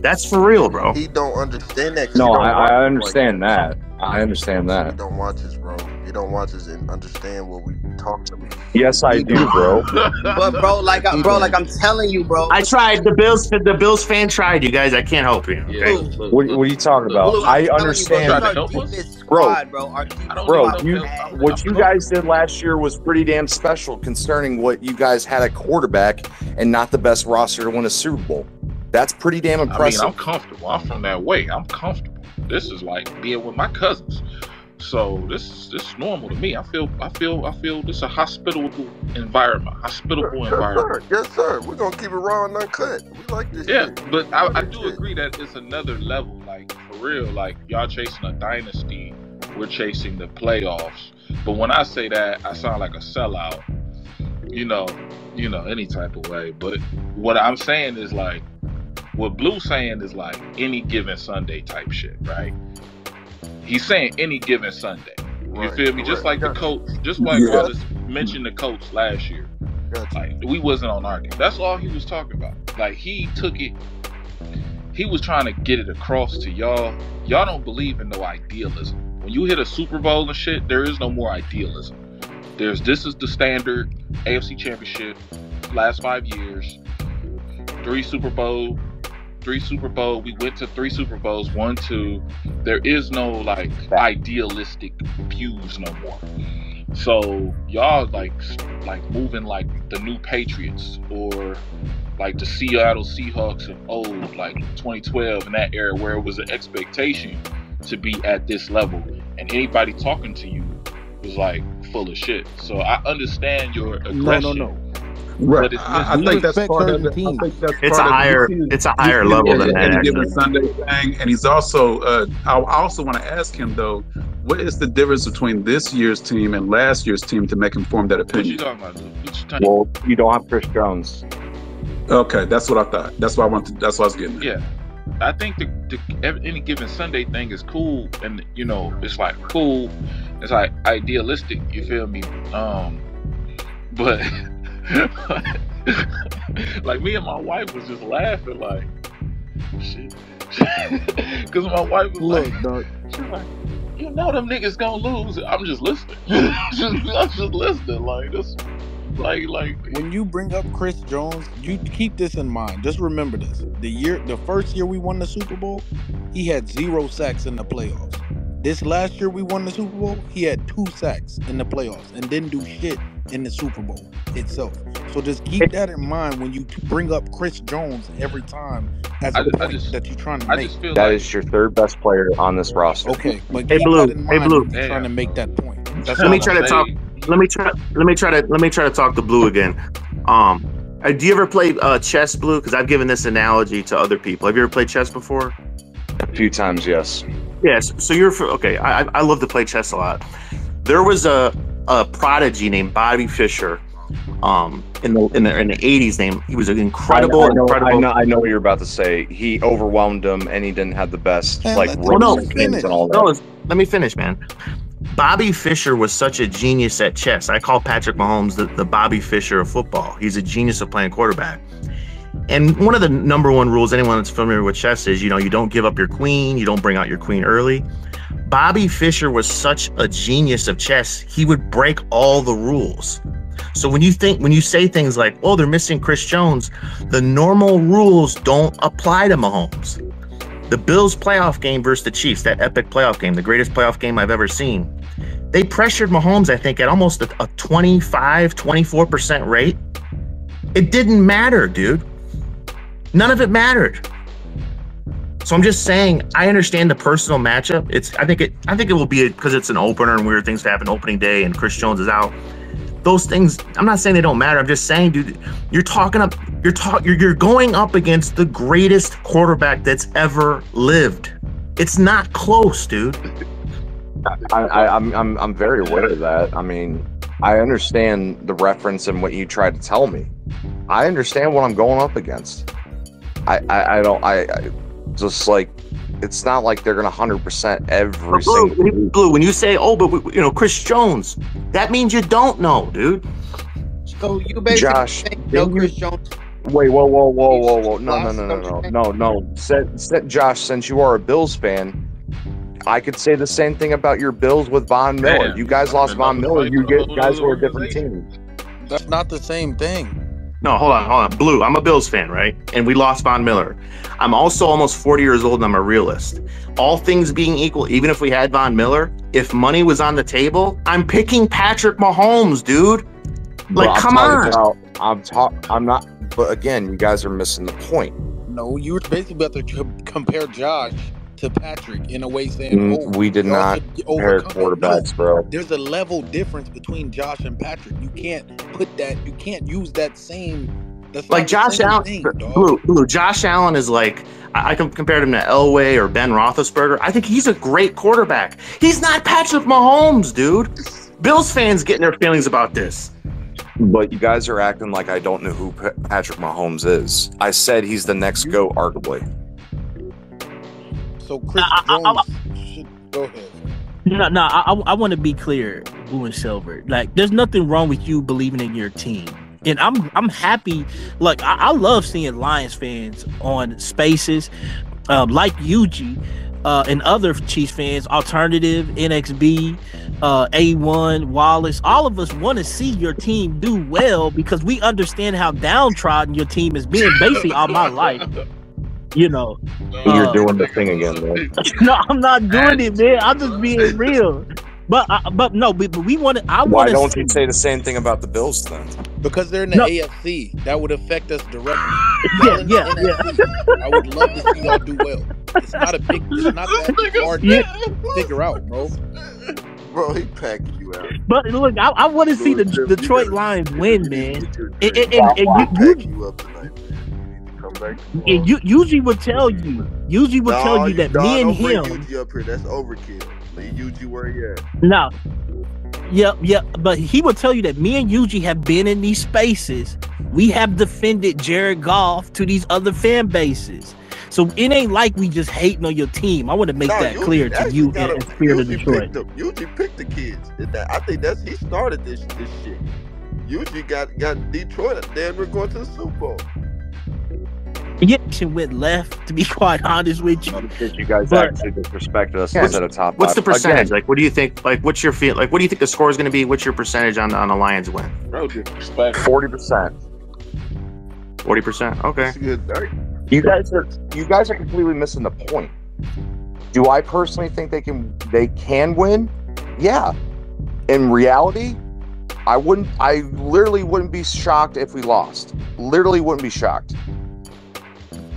Speaker 14: That's for real, bro.
Speaker 2: He don't understand that.
Speaker 13: No, I, I
Speaker 2: it.
Speaker 13: understand that. I understand
Speaker 2: He
Speaker 13: that.
Speaker 2: don't watch his bro. He don't watch us and understand what we talk to him.
Speaker 13: Yes, I do, bro.
Speaker 12: But bro, like, I, bro, like I'm telling you, bro.
Speaker 14: I tried. The Bills, the Bills fan tried. You guys, I can't help you. Okay.
Speaker 13: What, what are you talking about?
Speaker 12: Blue, I'm
Speaker 13: I
Speaker 12: telling you, bro,
Speaker 13: understand,
Speaker 12: this is our deepest
Speaker 13: bro.
Speaker 12: bro.
Speaker 13: Bro, you what you guys did last year was pretty damn special, concerning what you guys had a quarterback and not the best roster to win a Super Bowl. That's pretty damn
Speaker 11: I mean,
Speaker 13: impressive.
Speaker 11: I'm comfortable. I'm from that way. I'm comfortable. This is like being with my cousins. So this this is normal to me. I feel I feel I feel this is a hospitable environment. Hospitable
Speaker 2: Yes,
Speaker 11: environment.
Speaker 2: sir. Yes, sir. We're gonna keep it raw and uncut. We like this
Speaker 11: Yeah,
Speaker 2: shit.
Speaker 11: but I, I do agree that it's another level. Like for real, like y'all chasing a dynasty, we're chasing the playoffs. But when I say that, I sound like a sellout. You know, you know, any type of way. But what I'm saying is like, what Blue saying is like any given Sunday type shit, right? He's saying any given Sunday. You feel me? Just like the coach, just like
Speaker 7: Yeah.
Speaker 11: Wallace mentioned the coach last year. Like we wasn't on our game. That's all he was talking about. Like he took it. He was trying to get it across to y'all. Y'all don't believe in no idealism. When you hit a Super Bowl and shit, there is no more idealism. There's this is the standard AFC Championship, last five years, three Super Bowl, three Super Bowl. We went to three Super Bowls, one, two. There is no like idealistic views no more. So y'all like like moving like the new Patriots or like the Seattle Seahawks of old, like 2012 in that era where it was an expectation to be at this level, and anybody talking to you was like full of shit. So I understand your aggression.
Speaker 9: No, no, no.
Speaker 7: Right.
Speaker 11: It's,
Speaker 7: I, I think that's part of the. I think that's
Speaker 14: It's a
Speaker 7: part of
Speaker 14: higher,
Speaker 7: you-
Speaker 14: it's a higher level than that.
Speaker 7: any given Sunday thing, and he's also. Uh, I I also want to ask him though, what is the difference between this year's team and last year's team to make him form that
Speaker 11: what you
Speaker 7: opinion?
Speaker 11: talking about? What you talking
Speaker 13: well, you don't have Chris Jones.
Speaker 7: Okay, that's what I thought. That's what I wanted. That's what I was getting. At.
Speaker 11: Yeah, I think the, the ev- any given Sunday thing is cool, and you know it's like cool. It's like idealistic. You feel me? Um, but like me and my wife was just laughing, like shit, because my wife was
Speaker 9: Look,
Speaker 11: like,
Speaker 9: dog.
Speaker 11: she was like, you know them niggas gonna lose. I'm just listening. just, I'm just listening. Like this, like like
Speaker 9: When you bring up Chris Jones, you keep this in mind. Just remember this: the year, the first year we won the Super Bowl, he had zero sacks in the playoffs. This last year we won the Super Bowl, he had two sacks in the playoffs and didn't do shit in the Super Bowl itself. So just keep that in mind when you bring up Chris Jones every time as a
Speaker 11: I, I
Speaker 9: point
Speaker 11: just
Speaker 9: that you're trying to
Speaker 11: I
Speaker 9: make.
Speaker 11: just feel
Speaker 13: That
Speaker 11: like
Speaker 13: is your third best player on this roster.
Speaker 9: Okay, but
Speaker 14: Hey,
Speaker 9: keep
Speaker 14: Blue.
Speaker 9: that in
Speaker 14: Hey, Blue.
Speaker 9: when you're trying to make that point. That's
Speaker 14: Let
Speaker 9: all
Speaker 14: me
Speaker 9: I'm
Speaker 14: try to
Speaker 9: saying.
Speaker 14: talk. Let me try. Let me try to. Let me try to talk to Blue again. Um, uh, do you ever play uh, chess, Blue? Because I've given this analogy to other people. Have you ever played chess before?
Speaker 13: A few times, yes.
Speaker 14: Yes. So you're okay. I I- I love to play chess a lot. There was a a prodigy named Bobby Fischer. Um, in the in the in the eighties, name he was an incredible,
Speaker 13: I know,
Speaker 14: incredible.
Speaker 13: I know, I know what you're about to say. He overwhelmed him, and he didn't have the best
Speaker 9: Man,
Speaker 13: like
Speaker 9: let
Speaker 14: no,
Speaker 13: ropes and all that.
Speaker 14: No, let's- let me finish, man. Bobby Fischer was such a genius at chess. I call Patrick Mahomes the, the Bobby Fischer of football. He's a genius of playing quarterback. And one of the number one rules, anyone that's familiar with chess, is you know, you don't give up your queen, you don't bring out your queen early. Bobby Fischer was such a genius of chess, he would break all the rules. So when you think when you say things like, "Oh, they're missing Chris Jones," the normal rules don't apply to Mahomes. The Bills playoff game versus the Chiefs, that epic playoff game, the greatest playoff game I've ever seen. They pressured Mahomes, I think, at almost a, a 25, 24% rate. It didn't matter, dude. None of it mattered. So I'm just saying, I understand the personal matchup. It's I think it I think it will be because it's an opener and weird things happen opening day and Chris Jones is out. Those things, I'm not saying they don't matter. I'm just saying, dude, you're talking up, you're talk, you're, you're going up against the greatest quarterback that's ever lived. It's not close, dude.
Speaker 13: I, I, I'm, I'm, I'm very aware of that. I mean, I understand the reference and what you tried to tell me. I understand what I'm going up against. I, I, I don't, I, I just like, it's not like they're gonna hundred percent every
Speaker 14: Blue,
Speaker 13: single.
Speaker 14: Blue, when you say, oh, but we- you know, Chris Jones, that means you don't know, dude.
Speaker 12: So you basically
Speaker 3: Josh,
Speaker 12: think no
Speaker 3: didn't
Speaker 12: Chris Jones.
Speaker 3: Wait, whoa, whoa, whoa, whoa, whoa! No, no, no, no, no, no, no. Set, set, Josh, since you are a Bills fan, I could say the same thing about your Bills with Von Miller.
Speaker 11: Damn.
Speaker 3: You guys lost Von Miller. You get guys
Speaker 11: whole
Speaker 3: were a different team.
Speaker 9: That's not the same thing.
Speaker 14: No, hold on, hold on. Blue, I'm a Bills fan, right? And we lost Von Miller. I'm also almost 40 years old and I'm a realist. All things being equal, even if we had Von Miller, if money was on the table, I'm picking Patrick Mahomes, dude.
Speaker 3: But
Speaker 14: Like,
Speaker 3: I'm
Speaker 14: come on.
Speaker 3: About, I'm talk. I'm not. But again, you guys are missing the point.
Speaker 9: No, you were basically about to compare Josh to Patrick in a way saying,
Speaker 3: Mm,
Speaker 9: "Oh,
Speaker 3: we did not compare
Speaker 9: overcome it." No,
Speaker 3: quarterbacks, bro.
Speaker 9: there's a level difference between Josh and Patrick. You can't put that. You can't use that same. That's
Speaker 14: Like Josh Allen,
Speaker 9: thing.
Speaker 14: Blue, Blue, Josh Allen is like, I I can compare him to Elway or Ben Roethlisberger. I think he's a great quarterback. He's not Patrick Mahomes, dude. Bills fans getting their feelings about this.
Speaker 3: But you guys are acting like I don't know who Pa- Patrick Mahomes is. I said he's the next GOAT, arguably.
Speaker 9: So Chris
Speaker 8: I- I-
Speaker 9: Jones should go ahead.
Speaker 8: No, no, I, I, want to be clear, blue and silver. Like, there's nothing wrong with you believing in your team, and I'm I'm happy. Like, I, I love seeing Lions fans on Spaces, um, like Yuji, uh, and other Chiefs fans, Alternative, NXB, uh, A1, Wallace. All of us want to see your team do well because we understand how downtrodden your team has been basically all my life. You know,
Speaker 3: You're
Speaker 8: Uh,
Speaker 3: doing the thing again, man.
Speaker 8: no, I'm not doing it, man. I'm just being real. But uh, but no, but, but we want to. I
Speaker 3: Why don't
Speaker 8: to.
Speaker 3: you say the same thing about the Bills then?
Speaker 9: Because they're in the
Speaker 8: No.
Speaker 9: AFC, that would affect us directly.
Speaker 8: Yeah,
Speaker 9: Y'all in the
Speaker 8: yeah, yeah.
Speaker 9: I would love to see y'all do well. It's not a big. It's not that hard to figure out, bro.
Speaker 2: Bro, he packed you out.
Speaker 8: But look, I, I want to see the Detroit Lions win, man. And, and, and,
Speaker 2: Wow,
Speaker 8: and
Speaker 2: wow,
Speaker 8: you,
Speaker 2: you up tonight, back
Speaker 8: you,
Speaker 2: tomorrow.
Speaker 8: and you usually would tell you, usually would
Speaker 2: Nah,
Speaker 8: tell you that
Speaker 2: nah,
Speaker 8: me and him.
Speaker 2: Yuji up here. That's overkill. Leave Yuji where he at.
Speaker 8: No. Yep, yep. But he will tell you that me and Yuji have been in these spaces. We have defended Jared Goff to these other fan bases. So it ain't like we just hating on your team. I want to make
Speaker 2: Nah,
Speaker 8: that
Speaker 2: Yuji
Speaker 8: clear to you
Speaker 2: got
Speaker 8: and
Speaker 2: a-
Speaker 8: and Spirit of Detroit.
Speaker 2: picked them. Yuji picked the kids. I think that's he started this this shit. Yuji got got Detroit. Then we're going to the Super Bowl.
Speaker 8: Yeah, shit went left. To be quite honest with you,
Speaker 3: Because you guys
Speaker 8: But-
Speaker 3: actually disrespected us
Speaker 14: Yeah.
Speaker 3: instead of top
Speaker 14: What's the percentage?
Speaker 3: Again,
Speaker 14: Like, what do you think? Like, what's your feel? Like, what do you think the score is going to be? What's your percentage on on a Lions win?
Speaker 11: Bro, disrespect.
Speaker 3: forty percent.
Speaker 14: Forty percent. Okay.
Speaker 2: That's a good. Right?
Speaker 3: You guys are you guys are completely missing the point. Do I personally think they can they can win? Yeah. In reality, I wouldn't I literally wouldn't be shocked if we lost. Literally wouldn't be shocked.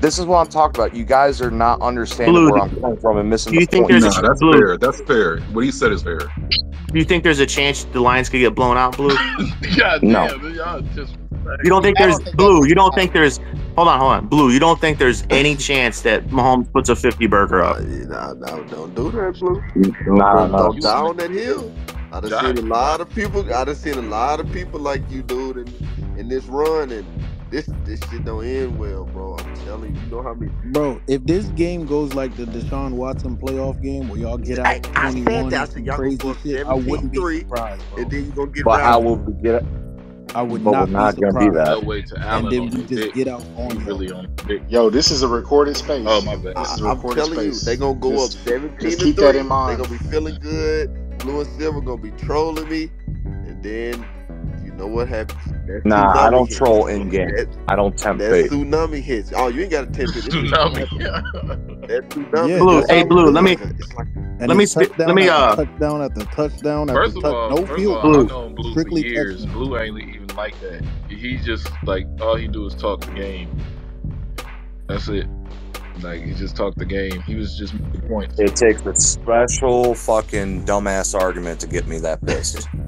Speaker 3: This is what I'm talking about. You guys are not understanding
Speaker 14: Blue,
Speaker 3: where I'm coming from and missing
Speaker 14: do you
Speaker 3: the
Speaker 14: think
Speaker 3: point.
Speaker 14: there's
Speaker 7: No,
Speaker 14: a
Speaker 7: that's
Speaker 14: blue?
Speaker 7: fair. That's fair. What he said is fair.
Speaker 14: Do you think there's a chance the Lions could get blown out, Blue?
Speaker 11: God
Speaker 3: No.
Speaker 11: damn, y'all just.
Speaker 14: You don't think there's
Speaker 12: don't think
Speaker 14: Blue? You don't think there's? Hold on, hold on, Blue. You don't think there's any chance that Mahomes puts a 50 burger up?
Speaker 2: nah, nah, don't do that, Blue.
Speaker 3: Nah,
Speaker 2: Don't,
Speaker 3: no.
Speaker 2: don't down that hill. I done seen a lot of people. I done seen a lot of people like you, dude, in, in this run, and this this shit don't end well, bro. I'm telling you. You know how many?
Speaker 9: Bro, if this game goes like the Deshaun Watson playoff game where y'all get out
Speaker 2: I, I said
Speaker 9: 21
Speaker 2: that. I said y'all gonna
Speaker 9: crazy
Speaker 2: go up
Speaker 9: shit, I wouldn't be
Speaker 2: 17-3,
Speaker 9: surprised, bro.
Speaker 2: and then you gonna get
Speaker 3: But how
Speaker 2: round.
Speaker 3: will we get it?
Speaker 9: I would
Speaker 3: But we're
Speaker 9: not,
Speaker 3: not
Speaker 9: be
Speaker 3: gonna be
Speaker 9: surprised.
Speaker 3: that.
Speaker 11: They'll wait to
Speaker 9: And then
Speaker 11: on
Speaker 9: you just
Speaker 11: dick.
Speaker 9: get out on
Speaker 11: He
Speaker 9: them.
Speaker 11: really on dick.
Speaker 4: Yo, this is a recorded space.
Speaker 11: Oh my bad.
Speaker 4: This is a
Speaker 2: I, I'm
Speaker 4: recorded
Speaker 2: telling you, they gonna go
Speaker 4: Just-
Speaker 2: up 17
Speaker 4: just
Speaker 2: to
Speaker 4: keep
Speaker 2: 3.
Speaker 4: that in mind.
Speaker 2: They gonna be feeling good. Blue and Silver gonna be trolling me, and then you know what happens.
Speaker 3: Nah, I don't
Speaker 2: hits.
Speaker 3: troll in game.
Speaker 2: That,
Speaker 3: I don't tempt
Speaker 2: that
Speaker 3: fate.
Speaker 2: tsunami hits. Oh, you ain't got to tempt it. It's just gonna.
Speaker 11: Tsunami.
Speaker 2: That tsunami.
Speaker 9: Yeah,
Speaker 14: Blue,
Speaker 9: that's
Speaker 14: hey, Blue, let me-
Speaker 2: like
Speaker 14: Let me
Speaker 9: it's
Speaker 14: spe-
Speaker 9: touchdown
Speaker 14: let me, uh,
Speaker 9: touchdown after touchdown after
Speaker 11: First of all,
Speaker 9: no
Speaker 11: first of
Speaker 9: field
Speaker 11: all,
Speaker 9: goal.
Speaker 11: I've known Blue for
Speaker 9: Strictly
Speaker 11: years.
Speaker 9: touchdown.
Speaker 11: Blue ain't even like that. He just like all he do is talk the game. That's it. Like he just talked the game. He was just making points.
Speaker 3: It takes a special fucking dumbass argument to get me that pissed.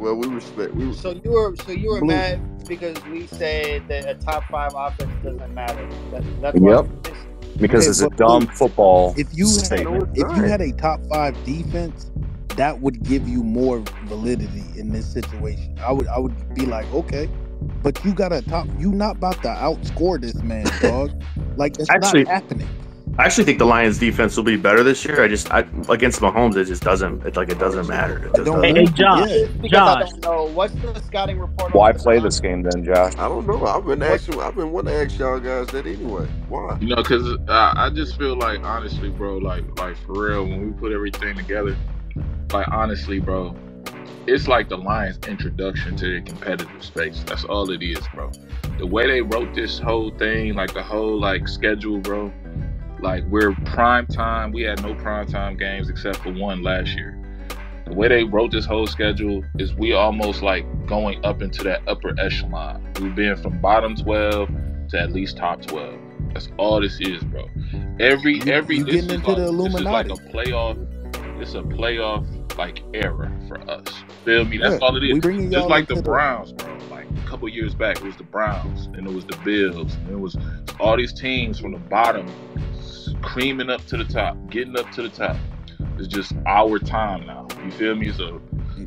Speaker 2: well, we respect. We
Speaker 12: So you were so you were
Speaker 9: Blue.
Speaker 12: mad because we said that a top five offense doesn't matter. That, that's
Speaker 3: Yep. Because
Speaker 9: Okay,
Speaker 3: it's a dumb
Speaker 9: Blue,
Speaker 3: football
Speaker 9: If you had, if you had a top five defense, that would give you more validity in this situation. I would I would be like, okay, but you got a top. You not about to outscore this man, dog. like it's
Speaker 14: Actually-
Speaker 9: not happening.
Speaker 14: I actually think the Lions defense will be better this year. I just I, against Mahomes, it just doesn't. It like it doesn't matter. It just
Speaker 8: Hey, hey,
Speaker 14: doesn't.
Speaker 8: Josh,
Speaker 12: Because I
Speaker 8: Josh,
Speaker 12: don't. What's the scouting report?
Speaker 13: Why play
Speaker 12: Deshaun?
Speaker 13: this game then, Josh?
Speaker 2: I don't know. I've been asking. I've been wanting to ask y'all guys that anyway. Why?
Speaker 11: You know, because uh, I just feel like, honestly, bro, like, like for real, when we put everything together, like, honestly, bro, it's like the Lions' introduction to the competitive space. That's all it is, bro. The way they wrote this whole thing, like the whole like schedule, bro. Like we're prime time. We had no prime time games except for one last year. The way they wrote this whole schedule is we almost like going up into that upper echelon. We've been from bottom twelve to at least top twelve. That's all this is, bro. Every
Speaker 9: You,
Speaker 11: every
Speaker 9: you
Speaker 11: this is
Speaker 9: into
Speaker 11: like
Speaker 9: the
Speaker 11: this is like a playoff. It's a playoff like era for us. Feel me? That's
Speaker 9: Yeah,
Speaker 11: all it is. Just like the
Speaker 9: the.
Speaker 11: Browns, bro. Like a couple years back, it was the Browns, and it was the Bills, and it was all these teams from the bottom creaming up to the top, getting up to the top. It's just our time now. You feel me? So,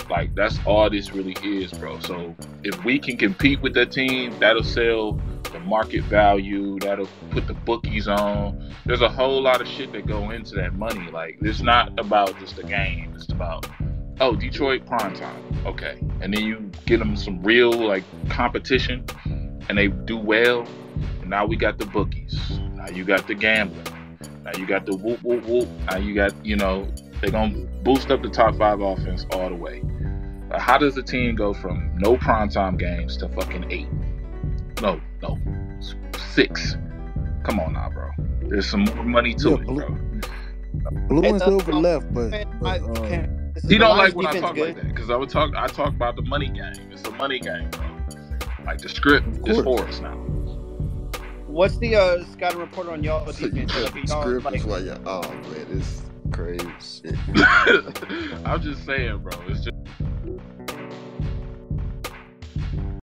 Speaker 11: like, that's all this really is, bro. So, if we can compete with that team, that'll sell the market value. That'll put the bookies on. There's a whole lot of shit that go into that money. Like, it's not about just the game. It's about oh, Detroit prime time. Okay, and then you get them some real like competition, and they do well. And now we got the bookies. Now you got the gambling. Now you got the whoop whoop whoop. Now you got you know they're gonna boost up the top five offense all the way. Uh, how does a team go from no primetime games to fucking eight? No, no, six. Come on now, bro. There's some more money to
Speaker 9: Yeah,
Speaker 11: it,
Speaker 9: blue,
Speaker 11: bro.
Speaker 9: blue and silver
Speaker 12: um,
Speaker 9: left, but but
Speaker 12: I
Speaker 9: uh,
Speaker 11: He don't like when I talk
Speaker 12: good?
Speaker 11: like that because I would talk. I talk about the money game. It's a money game, bro. Like the script is for us now.
Speaker 12: What's the uh, scouting report on y'all
Speaker 2: So you
Speaker 12: defense?
Speaker 2: got
Speaker 12: Like,
Speaker 2: the
Speaker 12: are y'all
Speaker 2: script
Speaker 12: like
Speaker 2: is why you. Oh man, it's crazy.
Speaker 11: I'm just saying, bro. It's just